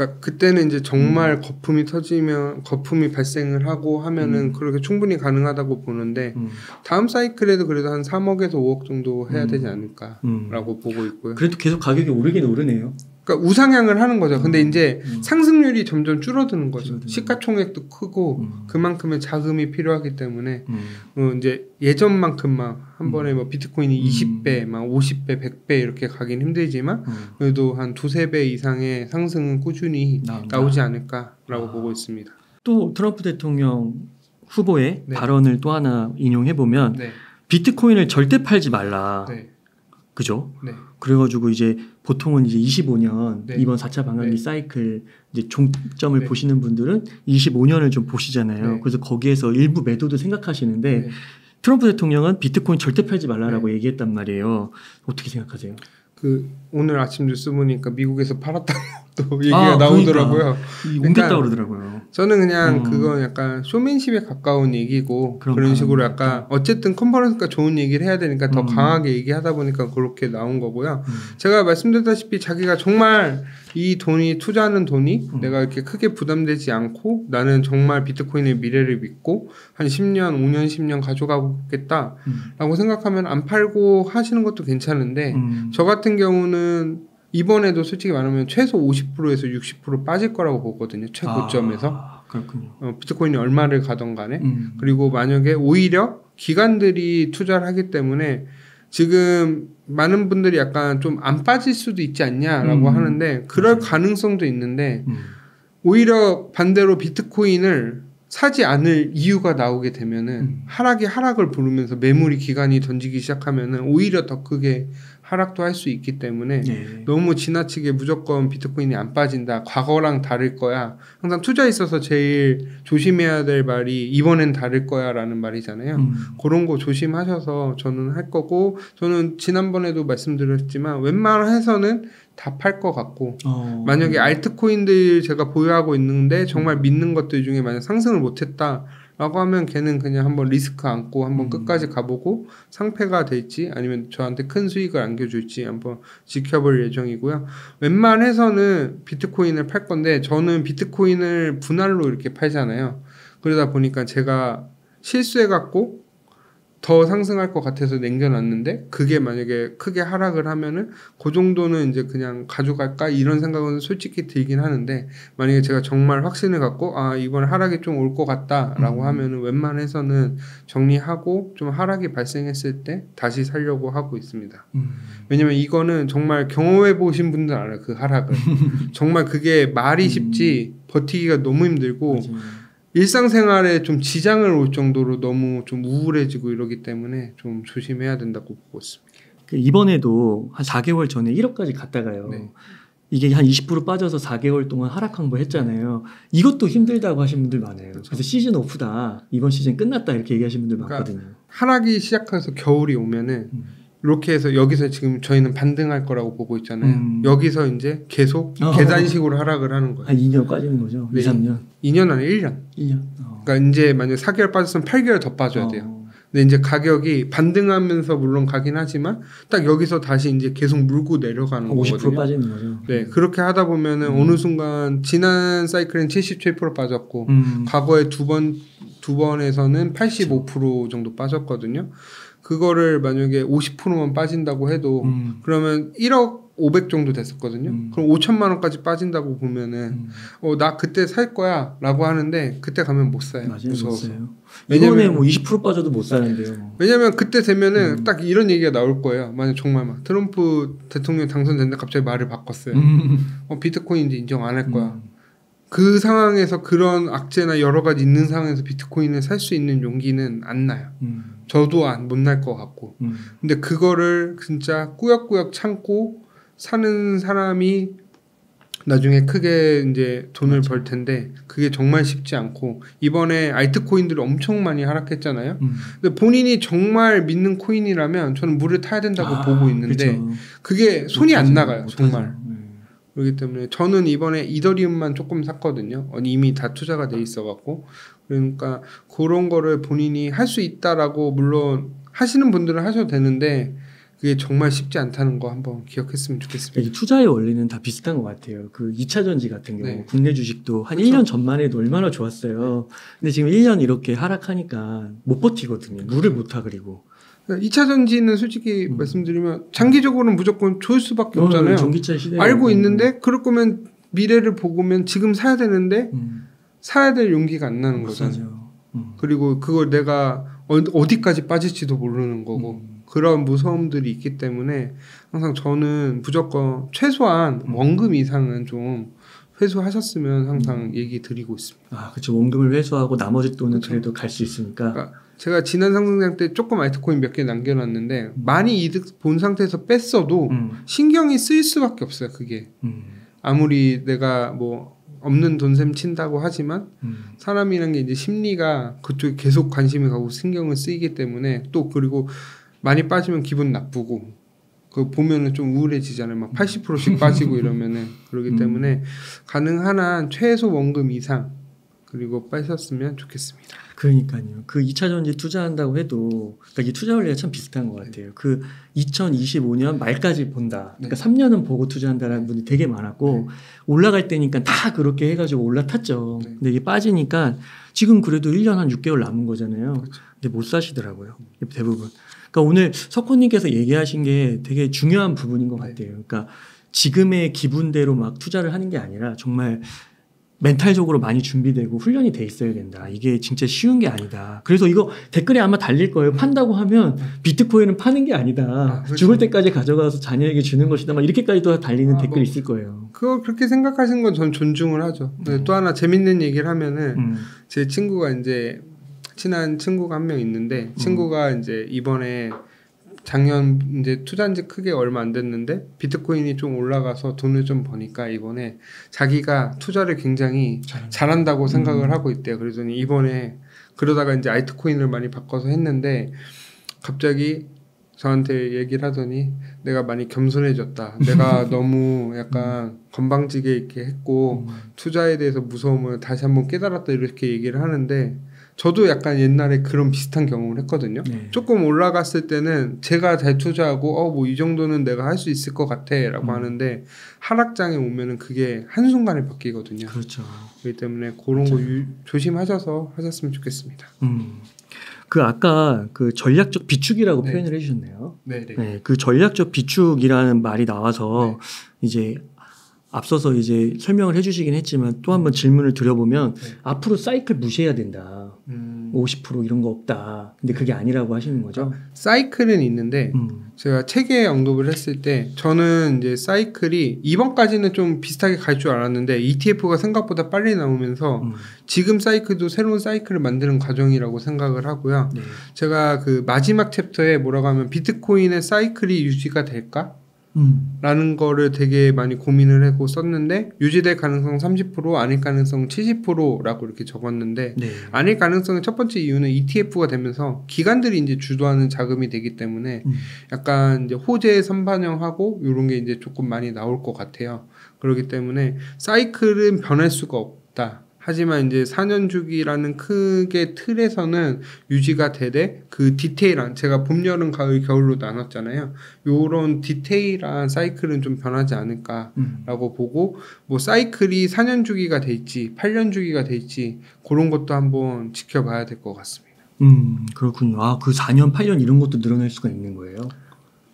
그러니까 그때는 이제 정말 거품이 터지면 거품이 발생을 하고 하면은 음. 그렇게 충분히 가능하다고 보는데 음. 다음 사이클에도 그래도 한 3억에서 5억 정도 해야 음. 되지 않을까라고 음. 보고 있고요. 그래도 계속 가격이 오르긴 오르네요. 그러니까 우상향을 하는 거죠. 근데 이제 음. 상승률이 점점 줄어드는 거죠. 줄어드는 시가총액도 크고 음. 그만큼의 자금이 필요하기 때문에 음. 어 이제 예전만큼 막한 음. 번에 뭐 비트코인이 음. 20배, 막 50배, 100배 이렇게 가긴 힘들지만 음. 그래도 한 두세 배 이상의 상승은 꾸준히 나온다. 나오지 않을까라고 아. 보고 있습니다. 또 트럼프 대통령 후보의 네. 발언을 또 하나 인용해 보면 네. 비트코인을 절대 팔지 말라. 네. 그죠? 네. 그래가지고 이제 보통은 이제 25년 네. 이번 4차 방한기 네. 사이클 이제 종점을 네. 보시는 분들은 25년을 좀 보시잖아요. 네. 그래서 거기에서 일부 매도도 생각하시는데 네. 트럼프 대통령은 비트코인 절대 팔지 말라라고 얘기했단 말이에요. 어떻게 생각하세요? 그 오늘 아침 뉴스 보니까 미국에서 팔았다고 또 얘기가 아, 나오더라고요. 이 그러니까 옮겼다 그러더라고요. 저는 그냥 음. 그건 약간 쇼맨십에 가까운 얘기고 그런 식으로 약간 어쨌든 컨퍼런스가 좋은 얘기를 해야 되니까 더 음. 강하게 얘기하다 보니까 그렇게 나온 거고요. 음. 제가 말씀드렸다시피 자기가 정말 이 돈이 투자하는 돈이 음. 내가 이렇게 크게 부담되지 않고 나는 정말 비트코인의 미래를 믿고 한 10년, 5년, 10년 가져가겠다라고 음. 생각하면 안 팔고 하시는 것도 괜찮은데 음. 저 같은 경우는 이번에도 솔직히 말하면 최소 50%에서 60% 빠질 거라고 보거든요. 최고점에서 아, 그렇군요. 어, 비트코인이 얼마를 가던 간에 음. 그리고 만약에 오히려 기관들이 투자를 하기 때문에 지금 많은 분들이 약간 좀 안 빠질 수도 있지 않냐라고 음. 하는데 그럴 맞아요. 가능성도 있는데 음. 오히려 반대로 비트코인을 사지 않을 이유가 나오게 되면은 음. 하락이 하락을 부르면서 매물이 기간이 던지기 시작하면은 오히려 더 크게 하락도 할 수 있기 때문에 네. 너무 지나치게 무조건 비트코인이 안 빠진다. 과거랑 다를 거야. 항상 투자에 있어서 제일 조심해야 될 말이 이번엔 다를 거야라는 말이잖아요. 음. 그런 거 조심하셔서 저는 할 거고 저는 지난번에도 말씀드렸지만 웬만해서는 다 팔 것 같고 어. 만약에 알트코인들 제가 보유하고 있는데 정말 믿는 것들 중에 만약 상승을 못했다. 라고 하면 걔는 그냥 한번 리스크 안고 한번 음. 끝까지 가보고 상패가 될지 아니면 저한테 큰 수익을 안겨줄지 한번 지켜볼 예정이고요. 웬만해서는 비트코인을 팔 건데 저는 비트코인을 분할로 이렇게 팔잖아요. 그러다 보니까 제가 실수해갖고 더 상승할 것 같아서 남겨놨는데 그게 만약에 크게 하락을 하면은 그 정도는 이제 그냥 가져갈까 이런 생각은 솔직히 들긴 하는데 만약에 제가 정말 확신을 갖고 아 이번 하락이 좀 올 것 같다라고 음. 하면은 웬만해서는 정리하고 좀 하락이 발생했을 때 다시 살려고 하고 있습니다. 음. 왜냐면 이거는 정말 경험해 보신 분들 알아요 그 하락을 정말 그게 말이 음. 쉽지 버티기가 너무 힘들고 맞아요. 일상생활에 좀 지장을 올 정도로 너무 좀 우울해지고 이러기 때문에 좀 조심해야 된다고 보고 있습니다. 그 이번에도 한 4개월 전에 1억까지 갔다가요. 네. 이게 한 20% 빠져서 4개월 동안 하락 한거 했잖아요. 이것도 힘들다고 하신 분들 많아요. 그렇죠. 그래서 시즌 오프다. 이번 시즌 끝났다. 이렇게 얘기하시는 분들 그러니까 많거든요. 하락이 시작해서 겨울이 오면은 음. 이렇게 해서 여기서 지금 저희는 반등할 거라고 보고 있잖아요. 음. 여기서 이제 계속 어. 계단식으로 하락을 하는 거예요. 한 2년 빠지는 거죠. 네. 2, 3년. 2년 안에 1년. 1년. 어. 그러니까 이제 만약 4개월 빠졌으면 8개월 더 빠져야 돼요. 어. 근데 이제 가격이 반등하면서 물론 가긴 하지만 딱 여기서 다시 이제 계속 물고 내려가는 한50% 거거든요. 빠지는 거죠. 네, 그렇게 하다 보면은 음. 어느 순간 지난 사이클은 77% 빠졌고 음. 과거에 두 번 두 번에서는 85% 정도 빠졌거든요. 그거를 만약에 50%만 빠진다고 해도 음. 그러면 1억 500 정도 됐었거든요. 음. 그럼 5천만 원까지 빠진다고 보면은 음. 어나 그때 살 거야라고 하는데 그때 가면 못 사요. 무서워서. 이번에 뭐 20% 빠져도 못 사는데요. 왜냐면 그때 되면은 음. 딱 이런 얘기가 나올 거예요. 만약 정말 막 트럼프 대통령 당선됐는데 갑자기 말을 바꿨어요. 음. 어 비트코인 이제 인정 안 할 거야. 음. 그 상황에서 그런 악재나 여러 가지 있는 상황에서 비트코인을 살 수 있는 용기는 안 나요. 음. 저도 안 못 날 것 같고. 음. 근데 그거를 진짜 꾸역꾸역 참고 사는 사람이 나중에 크게 이제 돈을 맞아. 벌 텐데 그게 정말 쉽지 않고 이번에 알트코인들이 엄청 많이 하락했잖아요. 음. 근데 본인이 정말 믿는 코인이라면 저는 물을 타야 된다고 아, 보고 있는데 그렇죠. 그게 손이 안. 나가요. 정말. 네. 그렇기 때문에 저는 이번에 이더리움만 조금 샀거든요. 어, 이미 다 투자가 돼 있어갖고 그러니까 그런 거를 본인이 할 수 있다라고 물론 하시는 분들은 하셔도 되는데 그게 정말 쉽지 않다는 거 한번 기억했으면 좋겠습니다. 이 투자의 원리는 다 비슷한 것 같아요. 그 2차 전지 같은 경우 네. 국내 주식도 한 그쵸. 1년 전만 해도 얼마나 좋았어요. 근데 지금 1년 이렇게 하락하니까 못 버티거든요. 물을 못 타 그리고. 2차 전지는 솔직히 음. 말씀드리면 장기적으로는 무조건 좋을 수밖에 없잖아요. 어, 전기차 시대 알고 있는데 그럴 거면 미래를 보고면 지금 사야 되는데 음, 사야 될 용기가 안 나는 못 거잖아요. 음. 그리고 그걸 내가 어- 어디까지 빠질지도 모르는 거고 음. 그런 무서움들이 있기 때문에 항상 저는 무조건 최소한 음. 원금 이상은 좀 회수하셨으면 항상 음. 얘기 드리고 있습니다. 아, 그렇죠. 원금을 회수하고 나머지 돈은 그쵸. 그래도 갈 수 있으니까. 그러니까 제가 지난 상승장 때 조금 알트코인 몇 개 남겨놨는데 많이 이득 본 상태에서 뺐어도 음, 신경이 쓰일 수밖에 없어요. 그게 음, 아무리 내가 뭐 없는 돈셈 친다고 하지만 음. 사람이란 게 이제 심리가 그쪽에 계속 관심이 가고 신경을 쓰이기 때문에 또 그리고 많이 빠지면 기분 나쁘고 그 보면은 좀 우울해지잖아요. 막 80%씩 빠지고 이러면은 그러기 음. 때문에 가능한 한 최소 원금 이상 그리고 빠셨으면 좋겠습니다. 그러니까요. 그 2차 전지 투자한다고 해도 그러니까 이 투자 원리가 참 비슷한 것 같아요. 그 2025년 말까지 본다. 그러니까 네. 3년은 보고 투자한다라는 분이 되게 많았고 올라갈 때니까 다 그렇게 해가지고 올라탔죠. 네. 근데 이게 빠지니까 지금 그래도 1년 한 6개월 남은 거잖아요. 그렇죠. 근데 못 사시더라고요. 대부분. 그러니까 오늘 석호님께서 얘기하신 게 되게 중요한 부분인 것 네. 같아요. 그러니까 지금의 기분대로 막 투자를 하는 게 아니라 정말 멘탈적으로 많이 준비되고 훈련이 돼 있어야 된다. 이게 진짜 쉬운 게 아니다. 그래서 이거 댓글에 아마 달릴 거예요. 판다고 하면 비트코인은 파는 게 아니다. 아, 그렇죠. 죽을 때까지 가져가서 자녀에게 주는 것이다. 막 이렇게까지도 달리는 아, 댓글이 뭐. 있을 거예요. 그걸 그렇게 생각하시는 건전 존중을 하죠. 음. 또 하나 재밌는 얘기를 하면은 음. 제 친구가 이제 친한 친구가 한 명 있는데 친구가 이제 이번에 작년 이제 투자한 지 크게 얼마 안 됐는데 비트코인이 좀 올라가서 돈을 좀 버니까 이번에 자기가 투자를 굉장히 잘 한다고 생각을 음. 하고 있대요. 그러더니 이번에 그러다가 이제 알트코인을 많이 바꿔서 했는데 갑자기 저한테 얘기를 하더니 내가 많이 겸손해졌다. 내가 너무 약간 건방지게 이렇게 했고 음. 투자에 대해서 무서움을 다시 한번 깨달았다 이렇게 얘기를 하는데 저도 약간 옛날에 그런 비슷한 경험을 했거든요. 네. 조금 올라갔을 때는 제가 잘 투자하고 어 뭐 이 정도는 내가 할 수 있을 것 같아라고 음. 하는데 하락장에 오면은 그게 한 순간에 바뀌거든요. 그렇죠. 그렇기 때문에 그런 거 유- 조심하셔서 하셨으면 좋겠습니다. 음. 그 아까 그 전략적 비축이라고 네. 표현을 해주셨네요. 네, 네. 네, 그 전략적 비축이라는 말이 나와서 이제 앞서서 이제 설명을 해주시긴 했지만 또 한번 질문을 드려보면 네. 앞으로 사이클 무시해야 된다. 음, 50% 이런 거 없다. 근데 그게 아니라고 하시는 거죠? 사이클은 있는데 음. 제가 책에 언급을 했을 때 저는 이제 사이클이 이번까지는 좀 비슷하게 갈 줄 알았는데 ETF가 생각보다 빨리 나오면서 음. 지금 사이클도 새로운 사이클을 만드는 과정이라고 생각을 하고요. 네. 제가 그 마지막 챕터에 뭐라고 하면 비트코인의 사이클이 유지가 될까? 음. 라는 거를 되게 많이 고민을 하고 썼는데 유지될 가능성 30% 아닐 가능성 70%라고 이렇게 적었는데 네. 아닐 가능성의 첫 번째 이유는 ETF가 되면서 기관들이 이제 주도하는 자금이 되기 때문에 음. 약간 이제 호재 선반영하고 이런 게 이제 조금 많이 나올 것 같아요. 그렇기 때문에 사이클은 변할 수가 없다. 하지만 이제 4년 주기라는 크게 틀에서는 유지가 되되 그 디테일한 제가 봄, 여름, 가을, 겨울로 나눴잖아요. 요런 디테일한 사이클은 좀 변하지 않을까 음. 라고 보고 뭐 사이클이 4년 주기가 될지 8년 주기가 될지 그런 것도 한번 지켜봐야 될 것 같습니다. 음, 그렇군요. 아, 그 4년, 8년 이런 것도 늘어날 수가 있는 거예요?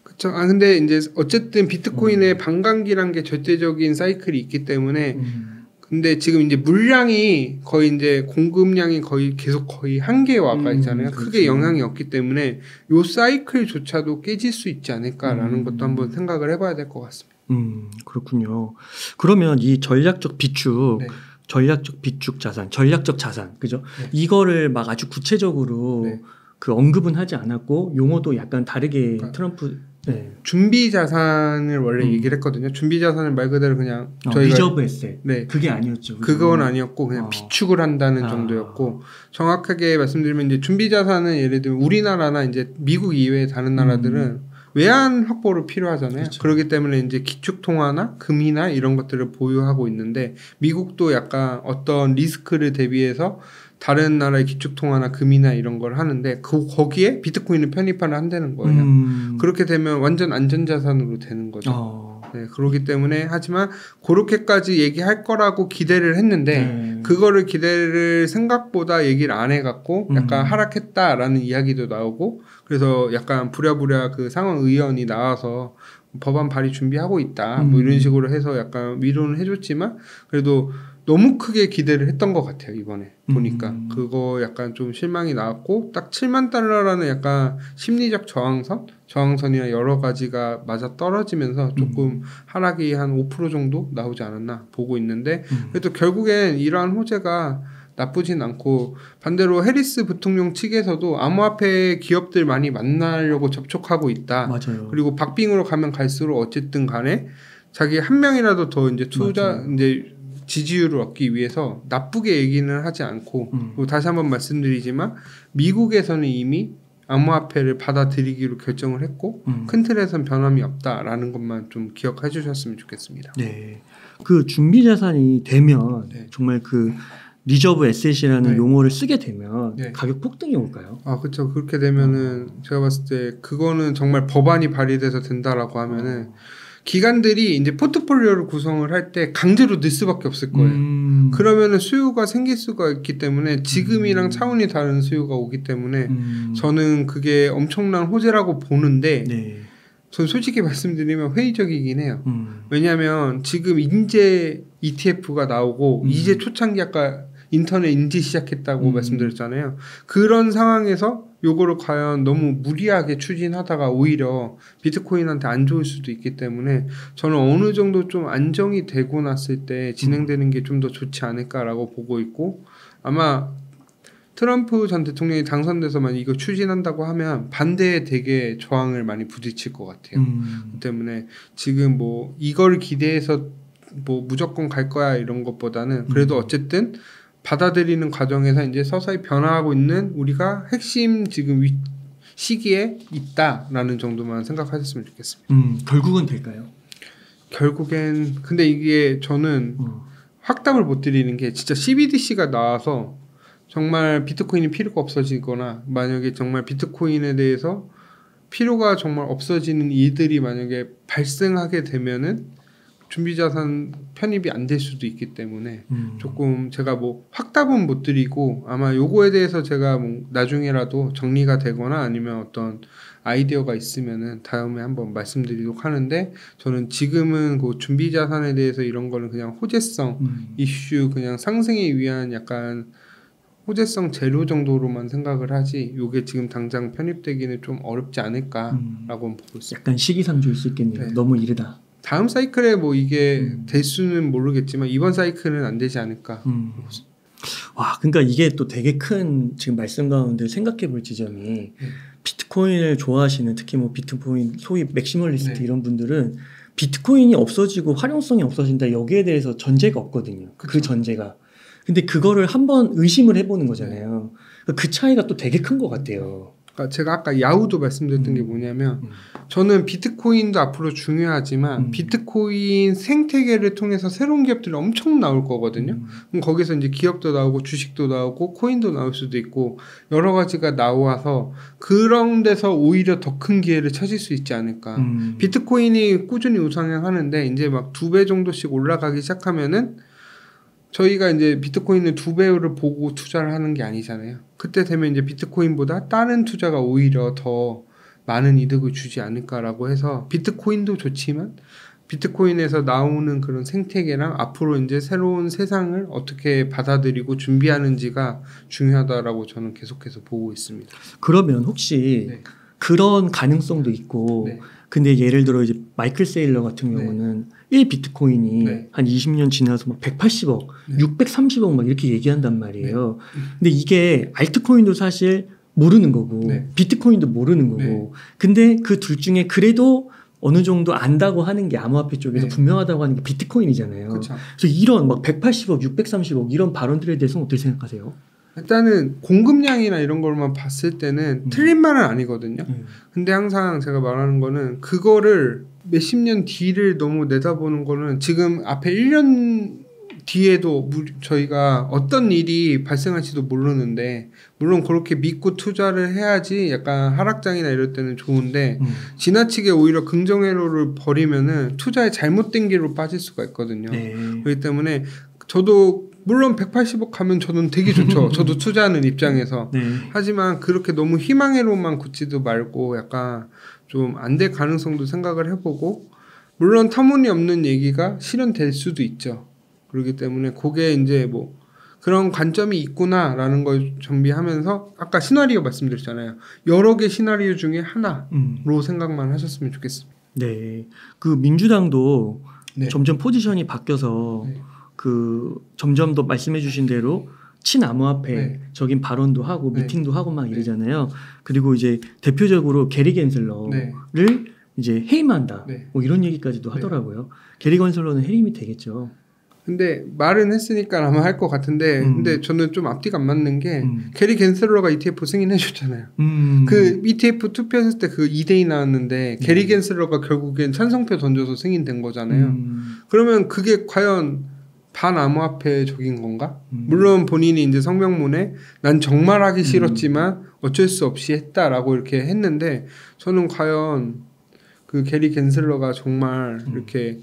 그쵸. 아 근데 이제 어쨌든 비트코인의 반감기란 게 절대적인 사이클이 있기 때문에 음. 근데 지금 이제 물량이 거의 이제 공급량이 거의 계속 거의 한계에 와가 음, 있잖아요. 그렇죠. 크게 영향이 없기 때문에 요 사이클조차도 깨질 수 있지 않을까라는 음. 것도 한번 생각을 해봐야 될 것 같습니다. 음, 그렇군요. 그러면 이 전략적 비축, 네. 전략적 비축 자산, 전략적 자산, 그죠? 네. 이거를 막 아주 구체적으로 네. 그 언급은 하지 않았고 용어도 약간 다르게 그러니까 트럼프 네. 준비 자산을 원래 음. 얘기를 했거든요. 준비 자산을 말 그대로 그냥 어, 저희가 reserve asset 네 그게 아니었죠. 그죠? 그건 아니었고 그냥 어. 비축을 한다는 아. 정도였고 정확하게 말씀드리면 이제 준비 자산은 예를 들면 우리나라나 이제 미국 이외의 다른 나라들은 외환 확보를 필요하잖아요. 음. 그렇죠. 그렇기 때문에 이제 기축 통화나 금이나 이런 것들을 보유하고 있는데 미국도 약간 어떤 리스크를 대비해서 다른 나라의 기축통화나 금이나 이런 걸 하는데 그 거기에 비트코인을 편입하는 한다는 거예요. 음. 그렇게 되면 완전 안전자산으로 되는 거죠. 어. 네, 그러기 때문에 하지만 그렇게까지 얘기할 거라고 기대를 했는데 네. 그거를 기대를 생각보다 얘기를 안 해갖고 약간 음. 하락했다라는 이야기도 나오고 그래서 약간 부랴부랴 그 상원 의원이 나와서 법안 발의 준비하고 있다 뭐 음. 이런 식으로 해서 약간 위로는 해줬지만 그래도 너무 크게 기대를 했던 것 같아요 이번에 보니까 음. 그거 약간 좀 실망이 나왔고 딱 7만 달러라는 약간 심리적 저항선 저항선이나 여러 가지가 맞아 떨어지면서 조금 하락이 한 5% 정도 나오지 않았나 보고 있는데 음. 그래도 결국엔 이러한 호재가 나쁘진 않고 반대로 해리스 부통령 측에서도 암호화폐 기업들 많이 만나려고 접촉하고 있다. 맞아요. 그리고 박빙으로 가면 갈수록 어쨌든 간에 자기 한 명이라도 더 이제 투자 맞아요. 이제 지지율을 얻기 위해서 나쁘게 얘기는 하지 않고 음. 그리고 다시 한번 말씀드리지만 미국에서는 이미 암호화폐를 받아들이기로 결정을 했고 음. 큰 틀에선 변함이 없다라는 것만 좀 기억해 주셨으면 좋겠습니다. 네. 그 준비 자산이 되면 네. 정말 그 reserve asset이라는 네. 용어를 쓰게 되면 네. 가격 폭등이 올까요? 아, 그렇죠. 그렇게 되면은 제가 봤을 때 그거는 정말 법안이 발의돼서 된다라고 하면은 기관들이 이제 포트폴리오를 구성을 할 때 강제로 넣을 수밖에 없을 거예요. 음. 그러면은 수요가 생길 수가 있기 때문에 지금이랑 음. 차원이 다른 수요가 오기 때문에 음. 저는 그게 엄청난 호재라고 보는데 네. 전 솔직히 말씀드리면 회의적이긴 해요. 음. 왜냐하면 지금 인재 ETF가 나오고 음. 이제 초창기 아까 인터넷 인지 시작했다고 음. 말씀드렸잖아요. 그런 상황에서 요거를 과연 너무 무리하게 추진하다가 오히려 비트코인한테 안 좋을 수도 있기 때문에 저는 어느 정도 좀 안정이 되고 났을 때 진행되는 게 좀 더 좋지 않을까라고 보고 있고 아마 트럼프 전 대통령이 당선돼서만 이거 추진한다고 하면 반대에 되게 저항을 많이 부딪힐 것 같아요. 음. 때문에 지금 뭐 이걸 기대해서 뭐 무조건 갈 거야 이런 것보다는 그래도 음. 어쨌든 받아들이는 과정에서 이제 서서히 변화하고 있는 우리가 핵심 지금 위, 시기에 있다라는 정도만 생각하셨으면 좋겠습니다. 음. 결국은 될까요? 결국엔 근데 이게 저는 어. 확답을 못 드리는 게 진짜 CBDC가 나와서 정말 비트코인이 필요가 없어지거나 만약에 정말 비트코인에 대해서 필요가 정말 없어지는 일들이 만약에 발생하게 되면은 준비자산 편입이 안 될 수도 있기 때문에 음. 조금 제가 뭐 확답은 못 드리고 아마 요거에 대해서 제가 뭐 나중에라도 정리가 되거나 아니면 어떤 아이디어가 있으면은 다음에 한번 말씀드리도록 하는데 저는 지금은 그 준비 자산에 대해서 이런 거는 그냥 호재성 음. 이슈 그냥 상승에 위한 약간 호재성 재료 정도로만 생각을 하지 요게 지금 당장 편입되기는 좀 어렵지 않을까라고 음. 보고 있습니다. 약간 시기상조일 수 있겠네요. 네. 너무 이르다. 다음 사이클에 뭐 이게 음. 될 수는 모르겠지만 이번 사이클은 안 되지 않을까. 음. 와, 그러니까 이게 또 되게 큰 지금 말씀 가운데 생각해 볼 지점이 비트코인을 좋아하시는 특히 뭐 비트코인 소위 maximalist 네. 이런 분들은 비트코인이 없어지고 활용성이 없어진다 여기에 대해서 전제가 없거든요. 그 그쵸. 전제가. 근데 그거를 한번 의심을 해보는 거잖아요. 그그 차이가 또 되게 큰 것 같아요. 그러니까 제가 아까 야후도 말씀드렸던 음. 게 뭐냐면 음. 저는 비트코인도 앞으로 중요하지만 음. 비트코인 생태계를 통해서 새로운 기업들이 엄청 나올 거거든요. 음. 그럼 거기서 이제 기업도 나오고 주식도 나오고 코인도 나올 수도 있고 여러 가지가 나와서 그런 데서 오히려 더 큰 기회를 찾을 수 있지 않을까. 음. 비트코인이 꾸준히 우상향하는데 이제 막 두 배 정도씩 올라가기 시작하면은 저희가 이제 비트코인을 두 배를 보고 투자를 하는 게 아니잖아요. 그때 되면 이제 비트코인보다 다른 투자가 오히려 더 많은 이득을 주지 않을까라고 해서 비트코인도 좋지만 비트코인에서 나오는 그런 생태계랑 앞으로 이제 새로운 세상을 어떻게 받아들이고 준비하는지가 중요하다라고 저는 계속해서 보고 있습니다. 그러면 혹시 네. 그런 가능성도 있고 네. 근데 예를 들어 이제 마이클 세일러 같은 네. 경우는 1 비트코인이 네. 한 20년 지나서 막 180억, 네. 630억 막 이렇게 얘기한단 말이에요. 근데 이게 알트코인도 사실 모르는 거고 네. 비트코인도 모르는 거고 네. 근데 그 둘 중에 그래도 어느 정도 안다고 하는 게 암호화폐 쪽에서 네. 분명하다고 하는 게 비트코인이잖아요. 그렇죠. 그래서 이런 막 180억, 630억 이런 발언들에 대해서는 어떻게 생각하세요? 일단은 공급량이나 이런 걸만 봤을 때는 음. 틀린 말은 아니거든요. 음. 근데 항상 제가 말하는 거는 그거를 몇십 년 뒤를 너무 내다보는 거는 지금 앞에 1년 뒤에도 무- 저희가 어떤 일이 발생할지도 모르는데 물론 그렇게 믿고 투자를 해야지 약간 하락장이나 이럴 때는 좋은데 음. 지나치게 오히려 긍정회로를 버리면은 투자에 잘못된 길로 빠질 수가 있거든요. 네. 그렇기 때문에 저도 물론 180억 가면 저는 되게 좋죠. 저도 투자하는 입장에서. 네. 하지만 그렇게 너무 희망회로만 굳지도 말고 약간 좀 안 될 가능성도 생각을 해보고 물론 터무니없는 얘기가 실현될 수도 있죠. 그렇기 때문에 그게 이제 뭐 그런 관점이 있구나라는 걸 정비하면서 아까 시나리오 말씀드렸잖아요. 여러 개 시나리오 중에 하나로 음. 생각만 하셨으면 좋겠습니다. 네. 그 민주당도 네. 점점 포지션이 바뀌어서 네. 그 점점 더 말씀해 주신 대로 친암호화폐적인 발언도 하고 네. 미팅도 하고 막 이러잖아요. 그리고 이제 대표적으로 게리 겐슬러를 네. 이제 해임한다. 네. 뭐 이런 얘기까지도 네. 하더라고요. 게리 겐슬러는 해임이 되겠죠. 근데 말은 했으니까 아마 할 것 같은데 음. 근데 저는 좀 앞뒤가 안 맞는 게 음. 게리 겐슬러가 ETF 승인해 줬잖아요. 음. 그 ETF 투표했을 때 그 2대2 나왔는데 게리 겐슬러가 결국엔 찬성표 던져서 승인된 거잖아요. 음. 그러면 그게 과연 반암호 화폐적인 건가? 음. 물론 본인이 이제 성명문에 난 정말 하기 싫었지만 어쩔 수 없이 했다라고 이렇게 했는데 저는 과연 그 게리 겐슬러가 정말 음. 이렇게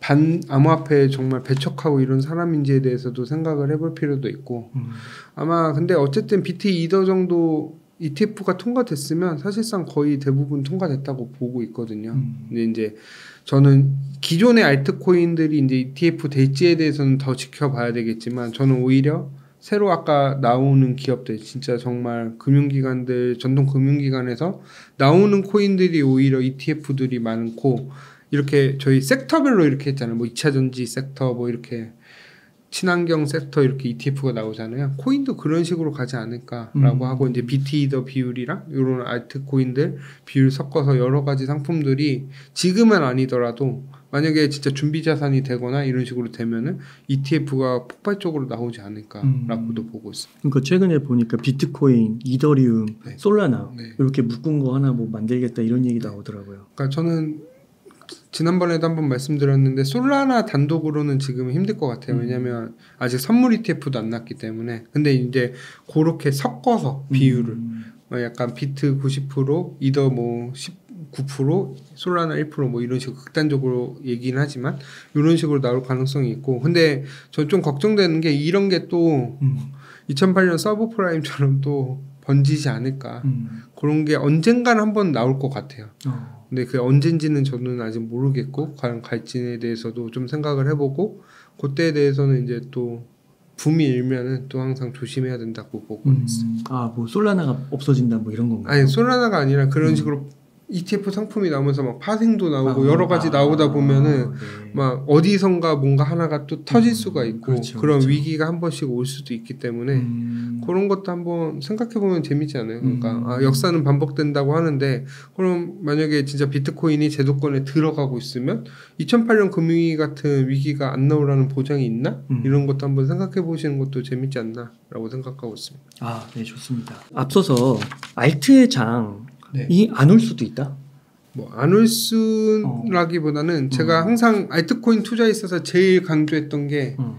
반 암호 화폐에 정말 배척하고 이런 사람인지에 대해서도 생각을 해볼 필요도 있고 음. 아마 근데 어쨌든 BT 이더 정도 ETF가 통과됐으면 사실상 거의 대부분 통과됐다고 보고 있거든요. 음. 근데 이제 저는 기존의 알트코인들이 이제 ETF 될지에 대해서는 더 지켜봐야 되겠지만 저는 오히려 새로 아까 나오는 기업들 진짜 정말 금융기관들 전통 금융기관에서 나오는 코인들이 오히려 ETF들이 많고 이렇게 저희 섹터별로 이렇게 했잖아요. 뭐 2차 전지 섹터 뭐 이렇게 친환경 섹터 이렇게 ETF가 나오잖아요. 코인도 그런 식으로 가지 않을까라고 음. 하고 이제 BT 더 비율이랑 이런 알트 코인들 비율 섞어서 여러 가지 상품들이 지금은 아니더라도 만약에 진짜 준비 자산이 되거나 이런 식으로 되면은 ETF가 폭발적으로 나오지 않을까라고도 음. 보고 있습니다. 그러니까 최근에 보니까 비트코인, 이더리움, 네. 솔라나 네. 이렇게 묶은 거 하나 뭐 만들겠다 이런 얘기 나오더라고요. 그러니까 저는 지난번에도 한번 말씀드렸는데 솔라나 단독으로는 지금 힘들 것 같아요. 음. 왜냐하면 아직 선물 ETF도 안 났기 때문에. 근데 이제 그렇게 섞어서 비율을 음. 어, 약간 비트 90% 이더 뭐 19% 솔라나 1%뭐 이런 식으로 극단적으로 얘기는 하지만 이런 식으로 나올 가능성이 있고 근데 저좀 걱정되는 게 이런 게또 음. 2008년 subprime처럼 또 번지지 않을까 음. 그런 게 언젠간 한번 나올 것 같아요. 어. 근데 그 언젠지는 저는 아직 모르겠고 과연 갈지에 대해서도 좀 생각을 해보고 그때에 대해서는 이제 또 붐이 일면은 또 항상 조심해야 된다고 보고 있어요. 음. 아뭐 솔라나가 없어진다 뭐 이런 건가요? 아니 솔라나가 아니라 그런 음. 식으로 ETF 상품이 나오면서 막 파생도 나오고 아, 여러 가지 아, 나오다 보면은 네. 막 어디선가 뭔가 하나가 또 터질 음, 수가 있고 그렇죠, 그런 그렇죠. 위기가 한 번씩 올 수도 있기 때문에 음. 그런 것도 한번 생각해 보면 재밌지 않아요? 그러니까 음. 아, 역사는 반복된다고 하는데 그럼 만약에 진짜 비트코인이 제도권에 들어가고 있으면 2008년 금융위기 같은 위기가 안 나오라는 보장이 있나? 음. 이런 것도 한번 생각해 보시는 것도 재밌지 않나라고 생각하고 있습니다. 아, 네, 좋습니다. 앞서서 알트의 장 이 네. 안올 수도 있다. 뭐 안 올 수라기보다는 제가 음. 항상 알트코인 투자에 있어서 제일 강조했던 게 음.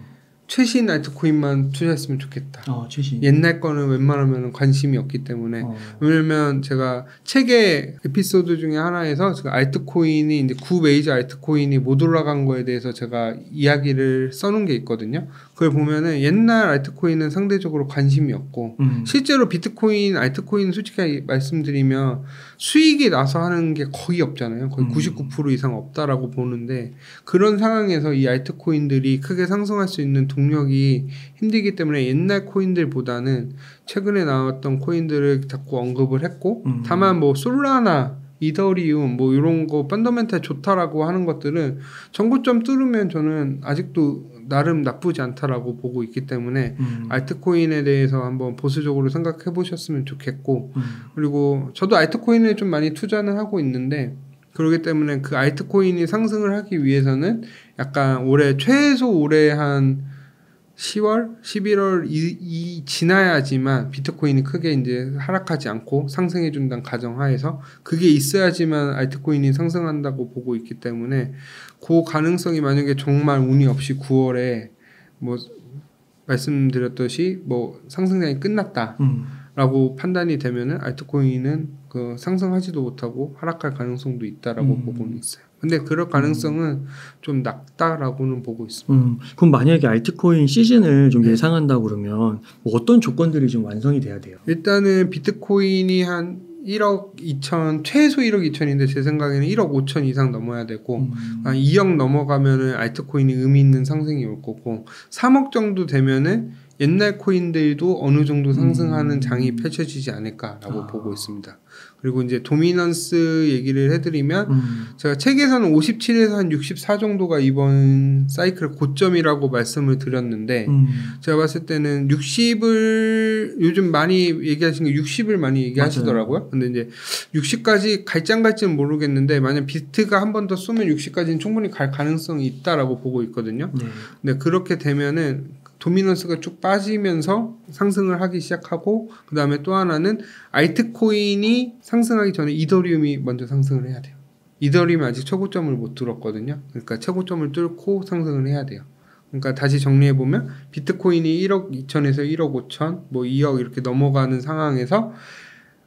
최신 알트코인만 투자했으면 좋겠다. 어, 최신. 옛날 거는 웬만하면 관심이 없기 때문에 어. 왜냐면 제가 책의 에피소드 중에 하나에서 제가 알트코인이 이제 구 메이저 알트코인이 못 올라간 거에 대해서 제가 이야기를 써놓은 게 있거든요. 그걸 보면은 옛날 알트코인은 상대적으로 관심이 없고 음. 실제로 비트코인, 알트코인 솔직히 말씀드리면 수익이 나서 하는 게 거의 없잖아요. 거의 음. 99% 이상 없다라고 보는데 그런 상황에서 이 알트코인들이 크게 상승할 수 있는 동력이 힘들기 때문에 옛날 코인들보다는 최근에 나왔던 코인들을 자꾸 언급을 했고 음. 다만 뭐 솔라나 이더리움 뭐 이런 거 펀더멘탈 좋다라고 하는 것들은 정고점 뚫으면 저는 아직도 나름 나쁘지 않다라고 보고 있기 때문에 음. 알트코인에 대해서 한번 보수적으로 생각해 보셨으면 좋겠고 음. 그리고 저도 알트코인을 좀 많이 투자는 하고 있는데 그렇기 때문에 그 알트코인이 상승을 하기 위해서는 약간 올해 최소 올해 한 10월, 11월 이, 이 지나야지만 비트코인이 크게 이제 하락하지 않고 상승해 준다는 가정하에서 그게 있어야지만 알트코인이 상승한다고 보고 있기 때문에 그 가능성이 만약에 정말 운이 없이 9월에 뭐 말씀드렸듯이 뭐 상승장이 끝났다. 음. 라고 판단이 되면은 알트코인은 그 상승하지도 못하고 하락할 가능성도 있다라고 음. 보고는 있어요. 근데 그럴 가능성은 좀 낮다라고는 보고 있습니다. 음, 그럼 만약에 알트코인 시즌을 좀 네. 예상한다 그러면 뭐 어떤 조건들이 좀 완성이 돼야 돼요? 일단은 비트코인이 한 1억 2천 최소 1억 2천인데 제 생각에는 1억 5천 이상 넘어야 되고 음. 한 2억 넘어가면은 알트코인이 의미 있는 상승이 올 거고 3억 정도 되면은 옛날 코인들도 어느 정도 상승하는 음. 장이 펼쳐지지 않을까라고 아. 보고 있습니다. 그리고 이제 도미넌스 얘기를 해드리면 음. 제가 책에서는 57에서 한 64 정도가 이번 사이클 고점이라고 말씀을 드렸는데 음. 제가 봤을 때는 60을 요즘 많이 얘기하시는 게 60을 많이 얘기하시더라고요. 근데 이제 60까지 갈지 안 갈지는 모르겠는데 만약 비트가 한 번 더 쏘면 60까지는 충분히 갈 가능성이 있다라고 보고 있거든요. 네. 근데 그렇게 되면은 도미넌스가 쭉 빠지면서 상승을 하기 시작하고 그 다음에 또 하나는 알트코인이 상승하기 전에 이더리움이 먼저 상승을 해야 돼요. 이더리움이 아직 최고점을 못 뚫었거든요. 그러니까 최고점을 뚫고 상승을 해야 돼요. 그러니까 다시 정리해 보면 비트코인이 1억 2천에서 1억 5천, 뭐 2억 이렇게 넘어가는 상황에서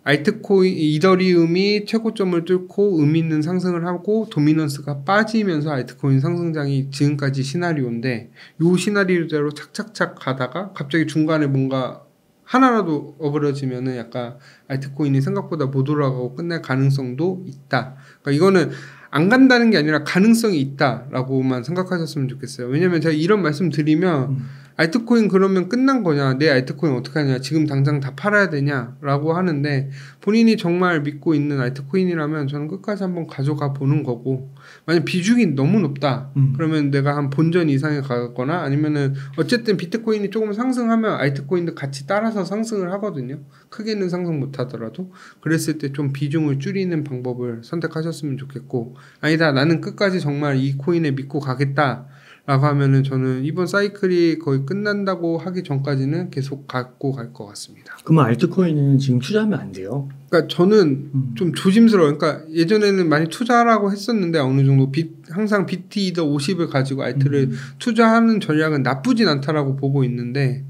알트코인 이더리움이 최고점을 뚫고 의미 있는 상승을 하고 도미넌스가 빠지면서 알트코인 상승장이 지금까지 시나리오인데 요 시나리오대로 착착착 가다가 갑자기 중간에 뭔가 하나라도 어그러지면은 약간 알트코인이 생각보다 못 올라가고 끝날 가능성도 있다. 그러니까 이거는 안 간다는 게 아니라 가능성이 있다라고만 생각하셨으면 좋겠어요. 왜냐면 제가 이런 말씀 드리면 음. 알트코인 그러면 끝난 거냐? 내 알트코인 어떻게 하냐? 지금 당장 다 팔아야 되냐?라고 하는데 본인이 정말 믿고 있는 알트코인이라면 저는 끝까지 한번 가져가 보는 거고 만약 비중이 너무 높다. 음. 그러면 내가 한 본전 이상에 가거나 아니면은 어쨌든 비트코인이 조금 상승하면 알트코인도 같이 따라서 상승을 하거든요. 크게는 상승 못 하더라도 그랬을 때 좀 비중을 줄이는 방법을 선택하셨으면 좋겠고 아니다 나는 끝까지 정말 이 코인에 믿고 가겠다. 라고 하면은 저는 이번 사이클이 거의 끝난다고 하기 전까지는 계속 갖고 갈 것 같습니다. 그러면 알트코인은 지금 투자하면 안 돼요? 그러니까 저는 음. 좀 조심스러워요. 그러니까 예전에는 많이 투자라고 했었는데 어느 정도 비, 항상 BT 이더 50을 가지고 알트를 음. 투자하는 전략은 나쁘진 않다라고 보고 있는데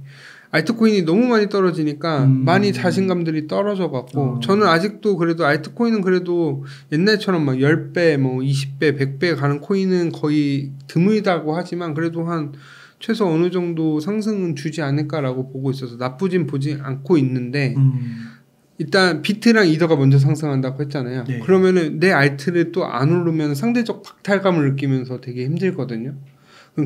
알트코인이 너무 많이 떨어지니까 음. 많이 자신감들이 떨어져 갖고 어. 저는 아직도 그래도 알트코인은 그래도 옛날처럼 막 10배 뭐 20배 100배 가는 코인은 거의 드물다고 하지만 그래도 한 최소 어느 정도 상승은 주지 않을까라고 보고 있어서 나쁘진 보지 않고 있는데 음. 일단 비트랑 이더가 먼저 상승한다고 했잖아요. 네. 그러면은 내 알트를 또 안 오르면 상대적 박탈감을 느끼면서 되게 힘들거든요.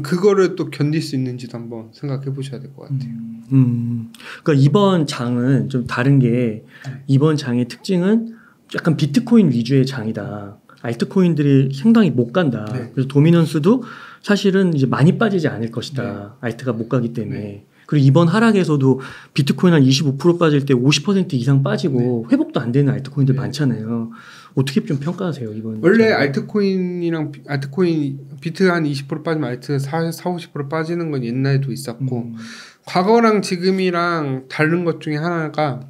그거를 또 견딜 수 있는지도 한번 생각해 보셔야 될 것 같아요. 음, 음. 그러니까 이번 장은 좀 다른 게 네. 이번 장의 특징은 약간 비트코인 위주의 장이다. 알트코인들이 상당히 못 간다. 네. 그래서 도미넌스도 사실은 이제 많이 빠지지 않을 것이다. 알트가 못 가기 때문에. 네. 그리고 이번 하락에서도 비트코인 한 25% 빠질 때 50% 이상 빠지고 회복도 안 되는 알트코인들 네. 많잖아요. 어떻게 좀 평가하세요 이번? 원래 장은? 알트코인이랑 비- 알트코인 비트 한 20% 빠지면 알트 4, 4 50% 빠지는 건 옛날에도 있었고 음, 과거랑 지금이랑 다른 것 중에 하나가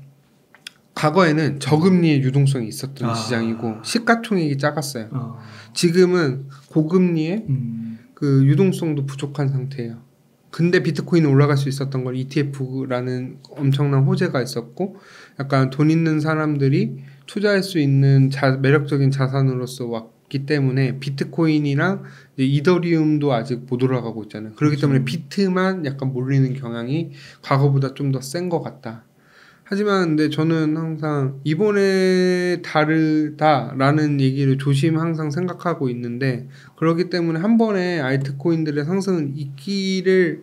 과거에는 저금리의 유동성이 있었던 아. 시장이고 시가총액이 작았어요. 어, 지금은 고금리에 음, 그 유동성도 부족한 상태예요. 근데 비트코인은 올라갈 수 있었던 건 ETF라는 엄청난 호재가 있었고 약간 돈 있는 사람들이 투자할 수 있는 자- 매력적인 자산으로서 왔기 때문에 비트코인이랑 이더리움도 아직 못 올라가고 있잖아요. 그렇기 그렇죠. 때문에 비트만 약간 몰리는 경향이 과거보다 좀 더 센 것 같다. 하지만 근데 저는 항상 이번에 다르다라는 얘기를 조심 항상 생각하고 있는데 그렇기 때문에 한 번에 알트코인들의 상승은 있기를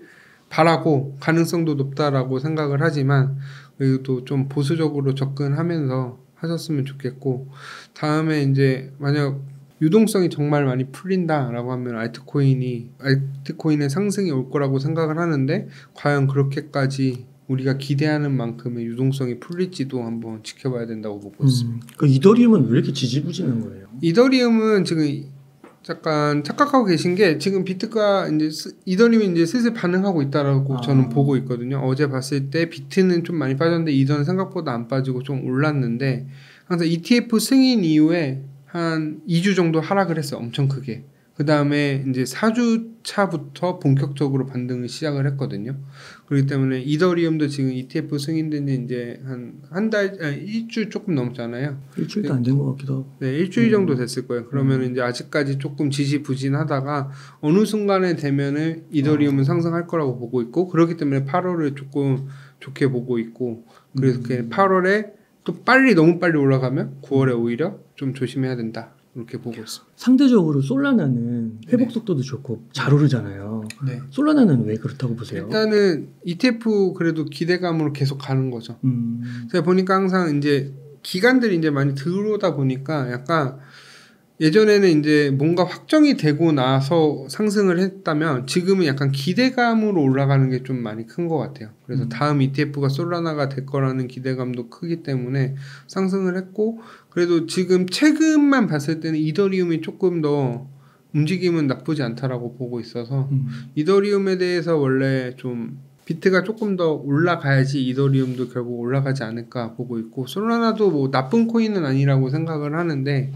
바라고 가능성도 높다라고 생각을 하지만 그래도 좀 보수적으로 접근하면서 하셨으면 좋겠고 다음에 이제 만약 유동성이 정말 많이 풀린다라고 하면 알트코인이 알트코인의 상승이 올 거라고 생각을 하는데 과연 그렇게까지 우리가 기대하는 만큼의 유동성이 풀릴지도 한번 지켜봐야 된다고 보고 있습니다. 음. 그 이더리움은 왜 이렇게 지지부진한 거예요? 이더리움은 지금 약간 착각하고 계신 게 지금 비트가 이제 스- 이더리움이 이제 슬슬 반응하고 있다라고 아. 저는 보고 있거든요. 어제 봤을 때 비트는 좀 많이 빠졌는데 이더는 생각보다 안 빠지고 좀 올랐는데 항상 ETF 승인 이후에 한 2주 정도 하락을 했어요. 엄청 크게. 그 다음에 이제 4주차부터 본격적으로 반등을 시작을 했거든요. 그렇기 때문에 이더리움도 지금 ETF 승인된 지 이제 한, 한 달, 아, 일주 조금 넘잖아요. 일주일도 안 된 것 같기도 하고. 네, 일주일 정도 됐을 거예요. 그러면 은 이제 아직까지 조금 지지부진 하다가 어느 순간에 되면은 이더리움은 상승할 거라고 보고 있고 그렇기 때문에 8월을 조금 좋게 보고 있고 그래서 그 8월에 또 빨리 너무 빨리 올라가면 9월에 오히려 좀 조심해야 된다. 이렇게 보고 있습니다. 상대적으로 솔라나는 회복 네. 속도도 좋고 잘 오르잖아요. 네. 솔라나는 왜 그렇다고 보세요? 일단은 ETF 그래도 기대감으로 계속 가는 거죠. 음, 제가 보니까 항상 이제 기관들이 이제 많이 들어오다 보니까 약간 예전에는 이제 뭔가 확정이 되고 나서 상승을 했다면 지금은 약간 기대감으로 올라가는 게 좀 많이 큰 것 같아요. 그래서 음. 다음 ETF가 솔라나가 될 거라는 기대감도 크기 때문에 상승을 했고 그래도 지금 최근만 봤을 때는 이더리움이 조금 더 움직임은 나쁘지 않다라고 보고 있어서 음. 이더리움에 대해서 원래 좀 비트가 조금 더 올라가야지 이더리움도 결국 올라가지 않을까 보고 있고 솔라나도 뭐 나쁜 코인은 아니라고 생각을 하는데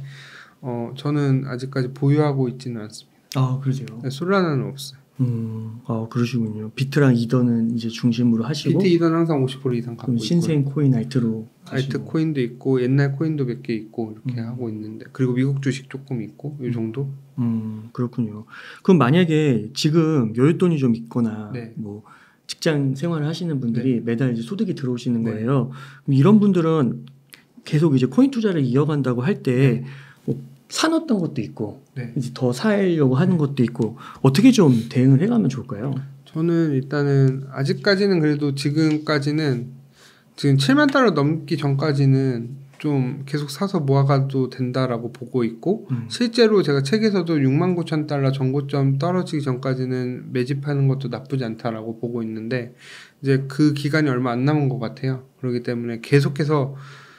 어 저는 아직까지 보유하고 있지는 않습니다. 아 그러세요. 네, 솔라나는 없어요. 음, 아 그러시군요. 비트랑 이더는 이제 중심으로 하시고 비트 이더는 항상 50% 이상 갖고 있고 신생 코인 알트로 알트 가시고. 코인도 있고 옛날 코인도 몇 개 있고 이렇게 음. 하고 있는데 그리고 미국 주식 조금 있고 이 정도. 음 그렇군요. 그럼 만약에 지금 여윳돈이 좀 있거나 네. 뭐 직장 생활을 하시는 분들이 매달 이제 소득이 들어오시는 네. 거예요. 그럼 이런 분들은 계속 이제 코인 투자를 이어간다고 할때뭐 사놨던 것도 있고 네. 이제 더 사려고 하는 것도 있고 어떻게 좀 대응을 해가면 좋을까요? 저는 일단은 아직까지는 그래도 지금까지는 지금 7만 달러 넘기 전까지는 좀 계속 사서 모아가도 된다라고 보고 있고 음. 실제로 제가 책에서도 6만 9천 달러 전고점 떨어지기 전까지는 매집하는 것도 나쁘지 않다라고 보고 있는데 이제 그 기간이 얼마 안 남은 것 같아요. 그렇기 때문에 계속해서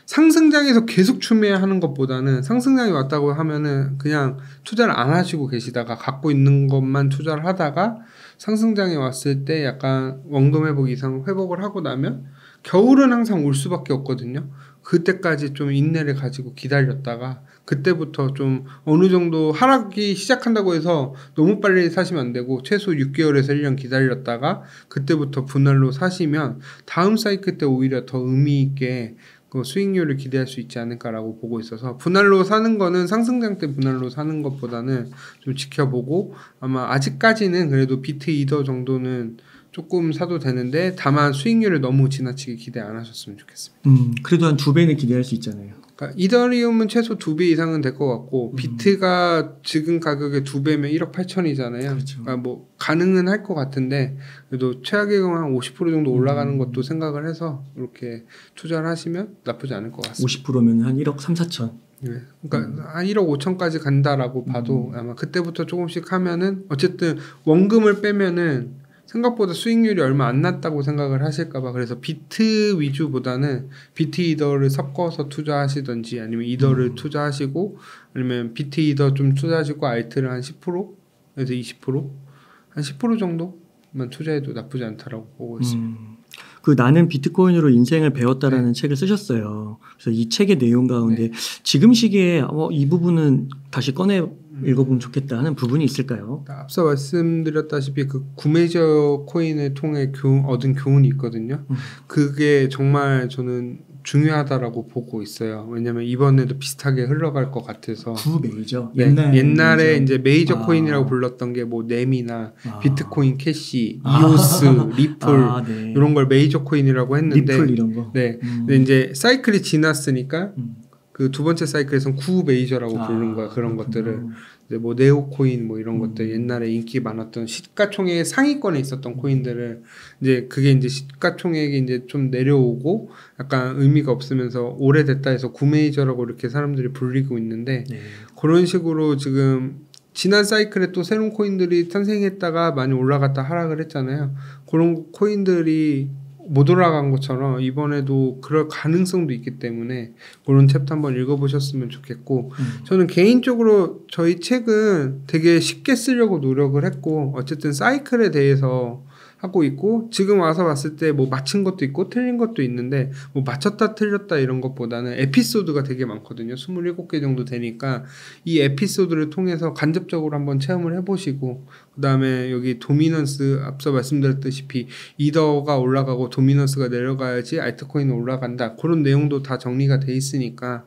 상승장에서 계속 추매하는 것보다는 상승장이 왔다고 하면은 그냥 투자를 안 하시고 계시다가 갖고 있는 것만 투자를 하다가 상승장에 왔을 때 약간 원금 회복 이상 회복을 하고 나면 겨울은 항상 올 수밖에 없거든요. 그때까지 좀 인내를 가지고 기다렸다가 그때부터 좀 어느 정도 하락이 시작한다고 해서 너무 빨리 사시면 안 되고 최소 6개월에서 1년 기다렸다가 그때부터 분할로 사시면 다음 사이클 때 오히려 더 의미 있게 그 수익률을 기대할 수 있지 않을까라고 보고 있어서 분할로 사는 거는 상승장 때 분할로 사는 것보다는 좀 지켜보고 아마 아직까지는 그래도 비트 이더 정도는 조금 사도 되는데 다만 수익률을 너무 지나치게 기대 안 하셨으면 좋겠습니다. 음, 그래도 한 두 배는 기대할 수 있잖아요. 그러니까 이더리움은 최소 두 배 이상은 될 것 같고 음. 비트가 지금 가격의 두 배면 1억 8천이잖아요. 그렇죠. 그러니까 뭐 가능은 할 것 같은데 그래도 최악의 경우 한 50% 정도 올라가는 음. 것도 생각을 해서 이렇게 투자를 하시면 나쁘지 않을 것 같습니다. 50%면 한 1억 3, 4천. 네. 그러니까 한 1억 5천까지 간다라고 봐도 음. 아마 그때부터 조금씩 하면은 어쨌든 원금을 빼면은 생각보다 수익률이 얼마 안 났다고 생각을 하실까봐 그래서 비트 위주보다는 비트 이더를 섞어서 투자하시던지 아니면 이더를 음. 투자하시고 아니면 비트 이더 좀 투자하시고 알트를 한 10%에서 20%한 10% 정도만 투자해도 나쁘지 않다라고 보고 있습니다. 음, 그 나는 비트코인으로 인생을 배웠다라는 책을 쓰셨어요. 그래서 이 책의 내용 가운데 지금 시기에 어, 이 부분은 다시 꺼내 읽어보면 좋겠다 하는 부분이 있을까요? 앞서 말씀드렸다시피 그 구 메이저 코인을 통해 교, 얻은 교훈이 있거든요. 음. 그게 정말 저는 중요하다라고 보고 있어요. 왜냐면 이번에도 비슷하게 흘러갈 것 같아서. 구 메이저 네, 옛날 옛날에 메이저. 이제 메이저 아. 코인이라고 불렀던 게뭐 넴이나 아. 비트코인 캐시, 아. 이오스, 리플 아, 네. 이런 걸 메이저 코인이라고 했는데 리플 이런 거. 네. 음. 근데 이제 사이클이 지났으니까 음. 그 두 번째 사이클에서는 구 메이저라고 아, 부르는 거야. 그런 그렇군요. 것들을. 이제 뭐 네오코인 뭐 이런 음. 것들 옛날에 인기 많았던 시가총액 상위권에 있었던 코인들을 이제 그게 이제 시가총액이 이제 좀 내려오고 약간 의미가 없으면서 오래됐다 해서 구메이저라고 이렇게 사람들이 불리고 있는데 네. 그런 식으로 지금 지난 사이클에 또 새로운 코인들이 탄생했다가 많이 올라갔다 하락을 했잖아요. 그런 코인들이 못 올라간 것처럼 이번에도 그럴 가능성도 있기 때문에 그런 챕터 한번 읽어보셨으면 좋겠고 음. 저는 개인적으로 저희 책은 되게 쉽게 쓰려고 노력을 했고 어쨌든 사이클에 대해서 하고 있고 지금 와서 봤을 때 뭐 맞힌 것도 있고 틀린 것도 있는데 뭐 맞췄다 틀렸다 이런 것보다는 에피소드가 되게 많거든요. 27개 정도 되니까 이 에피소드를 통해서 간접적으로 한번 체험을 해보시고 그 다음에 여기 도미넌스 앞서 말씀드렸다시피 이더가 올라가고 도미넌스가 내려가야지 알트코인은 올라간다 그런 내용도 다 정리가 돼 있으니까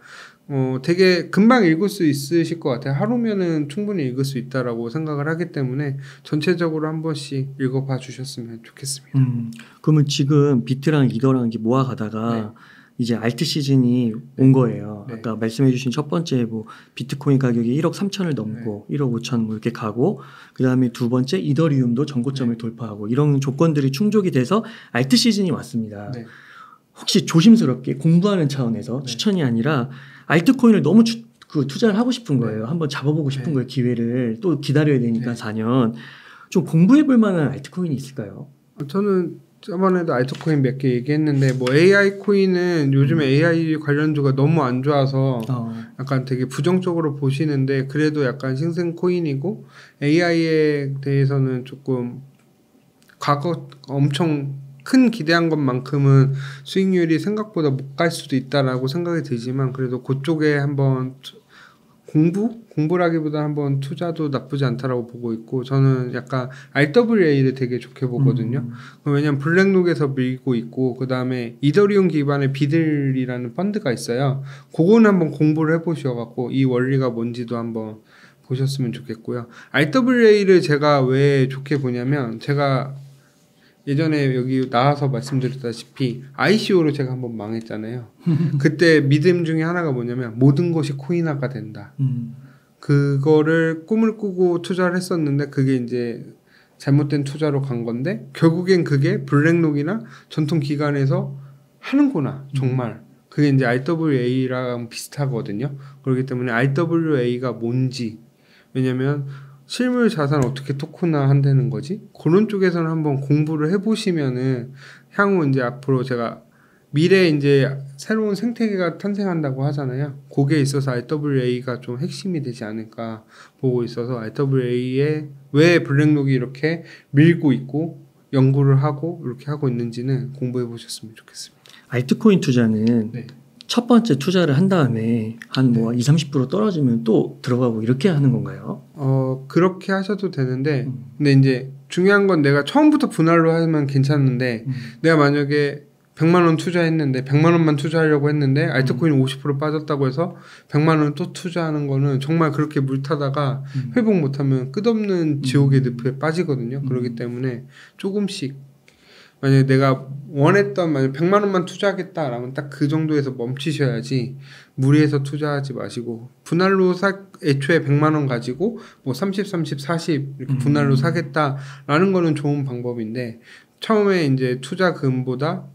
어, 되게 금방 읽을 수 있으실 것 같아요. 하루면은 충분히 읽을 수 있다라고 생각을 하기 때문에 전체적으로 한 번씩 읽어봐 주셨으면 좋겠습니다. 음, 그러면 지금 비트랑 이더랑 이게 모아가다가 이제 알트 시즌이 온 거예요. 네. 아까 말씀해주신 첫 번째 뭐 비트코인 가격이 1억 3천을 넘고 1억 5천 뭐 이렇게 가고 그 다음에 두 번째 이더리움도 전고점을 돌파하고 이런 조건들이 충족이 돼서 알트 시즌이 왔습니다. 네. 혹시 조심스럽게 공부하는 차원에서 네. 추천이 아니라 알트코인을 너무 추- 그 투자를 하고 싶은 네. 거예요. 한번 잡아보고 싶은 네. 거예요. 기회를 또 기다려야 되니까 네. 4년. 좀 공부해 볼 만한 알트코인이 있을까요? 저는 저번에도 알트코인 몇 개 얘기했는데 뭐 AI 코인은 요즘에 AI 관련주가 너무 안 좋아서 어, 약간 되게 부정적으로 보시는데 그래도 약간 신생 코인이고 AI에 대해서는 조금 과거 엄청 큰 기대한 것만큼은 수익률이 생각보다 못 갈 수도 있다라고 생각이 들지만 그래도 그쪽에 한번 투- 공부 공부라기보다 한번 투자도 나쁘지 않다라고 보고 있고 저는 약간 RWA를 되게 좋게 보거든요. 음, 왜냐면 블랙록에서 밀고 있고 그 다음에 이더리움 기반의 BUIDL이라는 펀드가 있어요. 그거는 한번 공부를 해보셔갖고 이 원리가 뭔지도 한번 보셨으면 좋겠고요. RWA를 제가 왜 좋게 보냐면 제가 예전에 여기 나와서 말씀드렸다시피 ICO로 제가 한번 망했잖아요. 그때 믿음 중에 하나가 뭐냐면 모든 것이 코인화가 된다. 음, 그거를 꿈을 꾸고 투자를 했었는데 그게 이제 잘못된 투자로 간 건데 결국엔 그게 블랙록이나 전통 기관에서 하는구나 정말. 그게 이제 RWA랑 비슷하거든요. 그렇기 때문에 RWA가 뭔지. 왜냐면 실물 자산 어떻게 토큰화 한다는 거지 그런 쪽에서는 한번 공부를 해보시면은 향후 이제 앞으로 제가 미래 이제 새로운 생태계가 탄생한다고 하잖아요. 거기에 있어서 RWA가 좀 핵심이 되지 않을까 보고 있어서 RWA에 왜 블랙록이 이렇게 밀고 있고 연구를 하고 이렇게 하고 있는지는 공부해 보셨으면 좋겠습니다. 알트코인 투자는 네. 첫 번째 투자를 한 다음에 한뭐 2, 30% 떨어지면 또 들어가고 이렇게 하는 건가요? 어 그렇게 하셔도 되는데 음. 근데 이제 중요한 건 내가 처음부터 분할로 하면 괜찮은데 음. 내가 만약에 100만 원 투자했는데 100만 원만 투자하려고 했는데 알트코인 50% 빠졌다고 해서 100만 원 또 투자하는 거는 정말 그렇게 물 타다가 음. 회복 못하면 끝없는 지옥의 음. 늪에 빠지거든요. 음. 그렇기 때문에 조금씩 만약에 내가 원했던 만약 100만 원만 투자하겠다라면 딱 그 정도에서 멈추셔야지 무리해서 투자하지 마시고 분할로 사 애초에 100만 원 가지고 뭐 30, 30, 40 이렇게 음. 분할로 사겠다라는 거는 좋은 방법인데 처음에 이제 투자금보다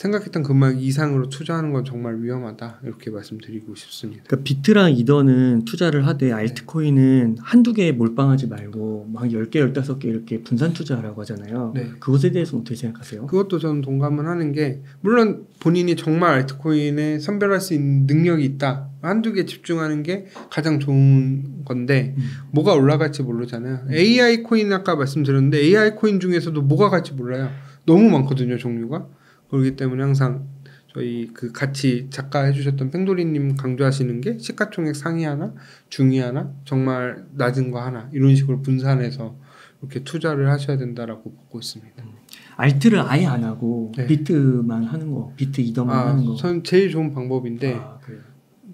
생각했던 금액 이상으로 투자하는 건 정말 위험하다 이렇게 말씀드리고 싶습니다. 그러니까 비트랑 이더는 투자를 하되 알트코인은 한두 개에 몰빵하지 말고 막 10개, 15개 이렇게 분산 투자하라고 하잖아요. 네. 그것에 대해서는 어떻게 생각하세요? 그것도 저는 동감을 하는 게 물론 본인이 정말 알트코인에 선별할 수 있는 능력이 있다 한두 개 집중하는 게 가장 좋은 건데 음. 뭐가 올라갈지 모르잖아요 AI 코인 아까 말씀드렸는데 AI 코인 중에서도 뭐가 갈지 몰라요 너무 많거든요 종류가 그렇기 때문에 항상 저희 그 같이 작가 해주셨던 뺑돌이님 강조하시는 게 시가총액 상위 하나 중위 하나 정말 낮은 거 하나 이런 식으로 분산해서 이렇게 투자를 하셔야 된다라고 보고 있습니다. 알트를 아예 안 하고 네. 비트만 하는 거, 비트 이더만 하는 거. 아, 전 제일 좋은 방법인데 아.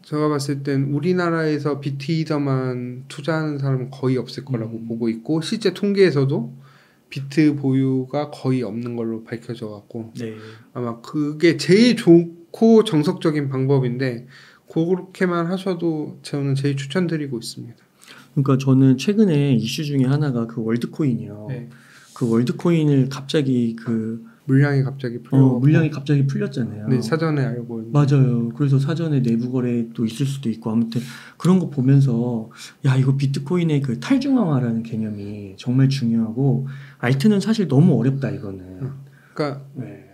제가 봤을 땐 우리나라에서 비트 이더만 투자하는 사람은 거의 없을 거라고 음. 보고 있고 실제 통계에서도 비트 보유가 거의 없는 걸로 밝혀져 갖고 네. 아마 그게 제일 좋고 정석적인 방법인데 그렇게만 하셔도 저는 제일 추천드리고 있습니다. 그러니까 저는 최근에 이슈 중에 하나가 그 월드코인이요. 네. 그 월드코인을 갑자기 그 물량이 갑자기 풀려 어, 물량이 갑자기 풀렸잖아요. 네, 사전에 알고 맞아요. 그래서 사전에 내부 거래도 있을 수도 있고 아무튼 그런 거 보면서 야 이거 비트코인의 그 탈중앙화라는 개념이 정말 중요하고 알트는 사실 너무 어렵다 이거는. 그러니까 네.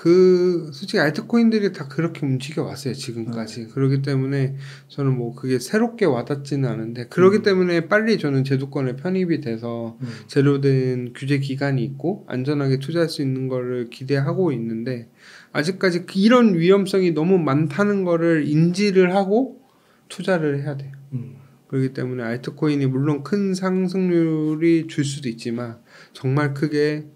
그 솔직히 알트코인들이 다 그렇게 움직여 왔어요 지금까지 네. 그렇기 때문에 저는 뭐 그게 새롭게 와닿지는 않은데 그렇기 음. 때문에 빨리 저는 제도권에 편입이 돼서 음. 제로 된 규제 기간이 있고 안전하게 투자할 수 있는 거를 기대하고 있는데 아직까지 그 이런 위험성이 너무 많다는 거를 인지를 하고 투자를 해야 돼요. 음. 그렇기 때문에 알트코인이 물론 큰 상승률이 줄 수도 있지만 정말 크게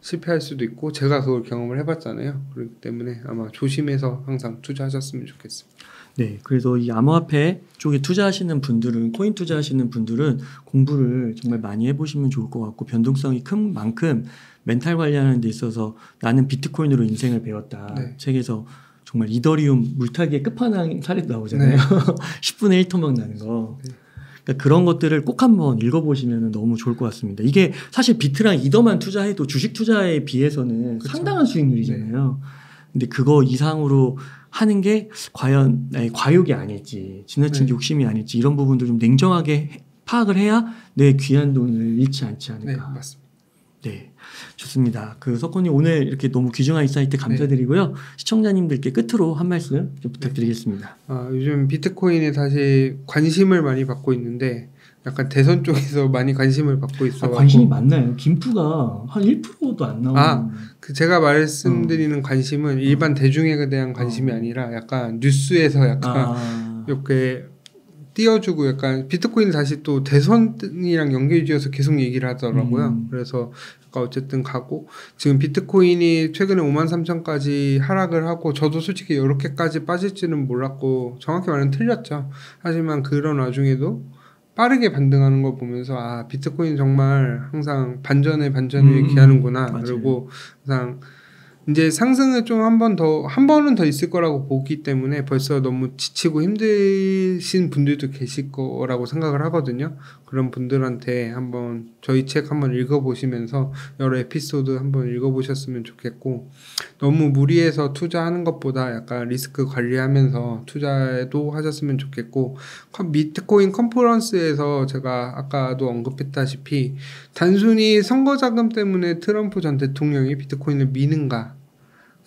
실패할 수도 있고 제가 그걸 경험을 해봤잖아요. 그렇기 때문에 아마 조심해서 항상 투자하셨으면 좋겠습니다. 네, 그래서 이 암호화폐 쪽에 투자하시는 분들은 코인 투자하시는 분들은 공부를 정말 많이 해보시면 좋을 것 같고 변동성이 큰 만큼 멘탈 관리하는 데 있어서 나는 비트코인으로 인생을 배웠다 네. 책에서 정말 이더리움 물타기의 끝판왕 사례도 나오잖아요. 네. 10분의 1 토막 나는 거. 네. 그러니까 그런 것들을 꼭 한번 읽어보시면 너무 좋을 것 같습니다. 이게 사실 비트랑 이더만 투자해도 주식 투자에 비해서는 그쵸. 상당한 수익률이잖아요. 근데 그거 이상으로 하는 게 과연 아니, 과욕이 아닐지 지나친 네. 욕심이 아닐지 이런 부분들 좀 냉정하게 해- 파악을 해야 내 귀한 돈을 잃지 않지 네, 않을까. 맞습니다. 네, 좋습니다. 그 석훈님 오늘 이렇게 너무 귀중한 insight 네. 감사드리고요. 시청자님들께 끝으로 한 말씀 좀 부탁드리겠습니다. 아, 요즘 비트코인에 다시 관심을 많이 받고 있는데 약간 대선 쪽에서 많이 관심을 받고 아, 있어. 관심이 많나요? 김프가 한 1%도 안 나오는. 아, 그 제가 어. 말씀드리는 관심은 일반 대중에 대한 관심이 어. 아니라 약간 뉴스에서 약간 아, 이렇게 띄워주고 약간 비트코인 다시 또 대선이랑 연결지어서 계속 얘기를 하더라고요. 음. 그래서 약간 어쨌든 가고 지금 비트코인이 최근에 5만 3천까지 하락을 하고 저도 솔직히 이렇게까지 빠질지는 몰랐고 정확히 말하면 틀렸죠. 하지만 그런 와중에도 빠르게 반등하는 걸 보면서 아 비트코인 정말 항상 반전에 반전을 음, 기하는구나 맞아요. 그리고 항상 이제 상승을 좀한 번 더 한 번은 더 있을 거라고 보기 때문에 벌써 너무 지치고 힘드신 분들도 계실 거라고 생각을 하거든요. 그런 분들한테 한번 저희 책 한번 읽어보시면서 여러 에피소드 한번 읽어보셨으면 좋겠고 너무 무리해서 투자하는 것보다 약간 리스크 관리하면서 투자도 하셨으면 좋겠고 컨- 비트코인 컨퍼런스에서 제가 아까도 언급했다시피 단순히 선거 자금 때문에 트럼프 전 대통령이 비트코인을 미는가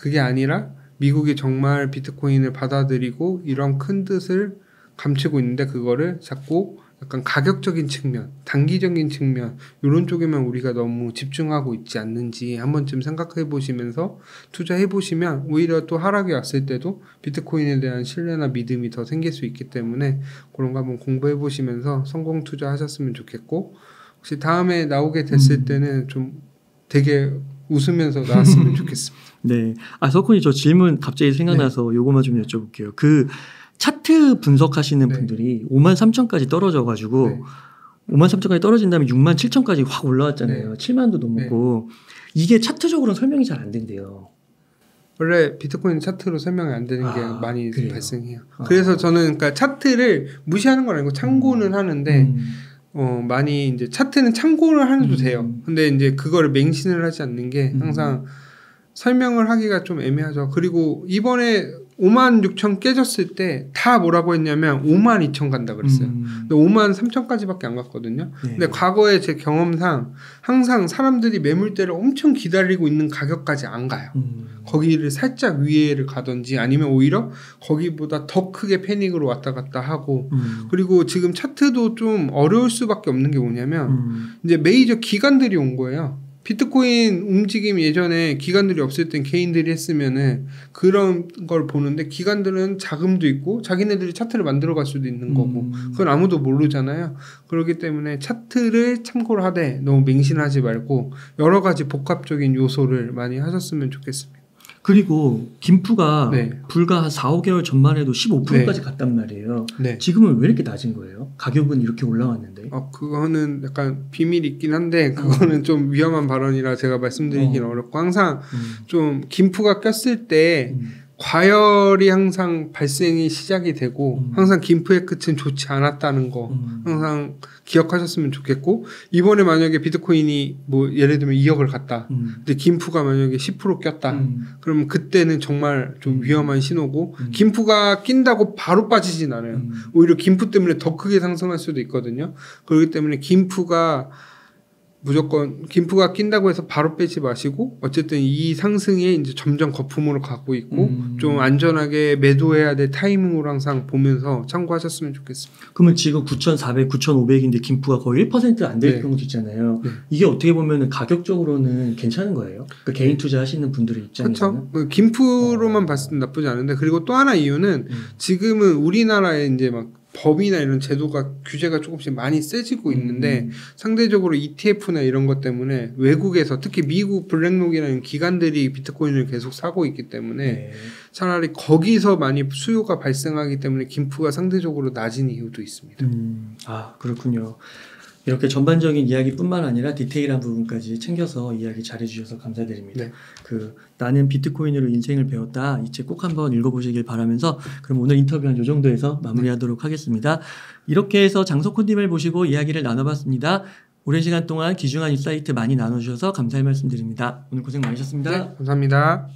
그게 아니라 미국이 정말 비트코인을 받아들이고 이런 큰 뜻을 감추고 있는데 그거를 자꾸 약간 가격적인 측면, 단기적인 측면 이런 쪽에만 우리가 너무 집중하고 있지 않는지 한 번쯤 생각해 보시면서 투자해 보시면 오히려 또 하락이 왔을 때도 비트코인에 대한 신뢰나 믿음이 더 생길 수 있기 때문에 그런 거 한번 공부해 보시면서 성공 투자하셨으면 좋겠고 혹시 다음에 나오게 됐을 음. 때는 좀 되게 웃으면서 나왔으면 좋겠습니다. 네. 아, 석훈이 저 질문 갑자기 생각나서 요거만 좀 여쭤볼게요. 그 차트 분석하시는 네. 분들이 5만 3천까지 떨어져가지고 네. 5만 3천까지 떨어진 다음에 6만 7천까지 확 올라왔잖아요. 7만도 넘었고 이게 차트적으로는 설명이 잘 안 된대요. 원래 비트코인 차트로 설명이 안 되는 게 아, 많이 그래요? 발생해요. 아. 그래서 저는 그러니까 차트를 무시하는 건 아니고 참고는 하는데 음. 어 많이 이제 차트는 참고를 하도 음. 돼요. 근데 이제 그거를 맹신을 하지 않는 게 음. 항상 설명을 하기가 좀 애매하죠. 그리고 이번에 5만 6천 깨졌을 때 다 뭐라고 했냐면 5만 2천 간다 그랬어요. 음. 근데 5만 3천까지밖에 안 갔거든요. 네. 근데 과거에 제 경험상 항상 사람들이 매물대를 엄청 기다리고 있는 가격까지 안 가요. 음. 거기를 살짝 위에를 가든지 아니면 오히려 거기보다 더 크게 패닉으로 왔다 갔다 하고 음. 그리고 지금 차트도 좀 어려울 수밖에 없는 게 뭐냐면 음. 이제 메이저 기관들이 온 거예요. 비트코인 움직임 예전에 기관들이 없을 땐 개인들이 했으면은 그런 걸 보는데 기관들은 자금도 있고 자기네들이 차트를 만들어 갈 수도 있는 거고 음. 그건 아무도 모르잖아요. 그렇기 때문에 차트를 참고를 하되 너무 맹신하지 말고 여러 가지 복합적인 요소를 많이 하셨으면 좋겠습니다. 그리고 김프가 네. 불과 한 4, 5개월 전만 해도 15%까지 갔단 말이에요. 네. 지금은 왜 이렇게 낮은 거예요? 가격은 이렇게 올라왔는데. 어, 그거는 약간 비밀이 있긴 한데 그거는 좀 위험한 발언이라 제가 말씀드리기는 어. 어. 렵고 항상 음. 좀 김프가 꼈을 때 음. 과열이 항상 발생이 시작이 되고 음. 항상 김프의 끝은 좋지 않았다는 거 음. 항상 기억하셨으면 좋겠고 이번에 만약에 비트코인이 뭐 예를 들면 2억을 갔다 음. 근데 김프가 만약에 10% 꼈다 음. 그러면 그때는 정말 좀 음. 위험한 신호고 음. 김프가 낀다고 바로 빠지진 않아요 음. 오히려 김프 때문에 더 크게 상승할 수도 있거든요. 그렇기 때문에 김프가 무조건 김프가 낀다고 해서 바로 빼지 마시고 어쨌든 이 상승에 이제 점점 거품으로 가고 있고 음. 좀 안전하게 매도해야 될 타이밍으로 항상 보면서 참고하셨으면 좋겠습니다. 그러면 지금 9,400, 9,500인데 김프가 거의 1%안 될 네. 경우도 있잖아요. 네. 이게 어떻게 보면 가격적으로는 괜찮은 거예요. 그 개인 투자하시는 분들의 입장에서는. 그렇죠. 김프로만 어. 봤을 때 나쁘지 않은데 그리고 또 하나 이유는 음. 지금은 우리나라에 이제 막 법이나 이런 제도가 규제가 조금씩 많이 세지고 있는데 음. 상대적으로 ETF나 이런 것 때문에 외국에서 특히 미국 블랙록이라는 기관들이 비트코인을 계속 사고 있기 때문에 네. 차라리 거기서 많이 수요가 발생하기 때문에 김프가 상대적으로 낮은 이유도 있습니다. 음, 아 그렇군요. 이렇게 전반적인 이야기뿐만 아니라 디테일한 부분까지 챙겨서 이야기 잘해주셔서 감사드립니다. 네. 그 나는 비트코인으로 인생을 배웠다 이 책 꼭 한번 읽어보시길 바라면서 그럼 오늘 인터뷰 한 요 정도에서 마무리하도록 하겠습니다. 이렇게 해서 장석훈님을 모시고 이야기를 나눠봤습니다. 오랜 시간 동안 귀중한 insight 많이 나눠주셔서 감사의 말씀드립니다. 오늘 고생 많으셨습니다. 네, 감사합니다.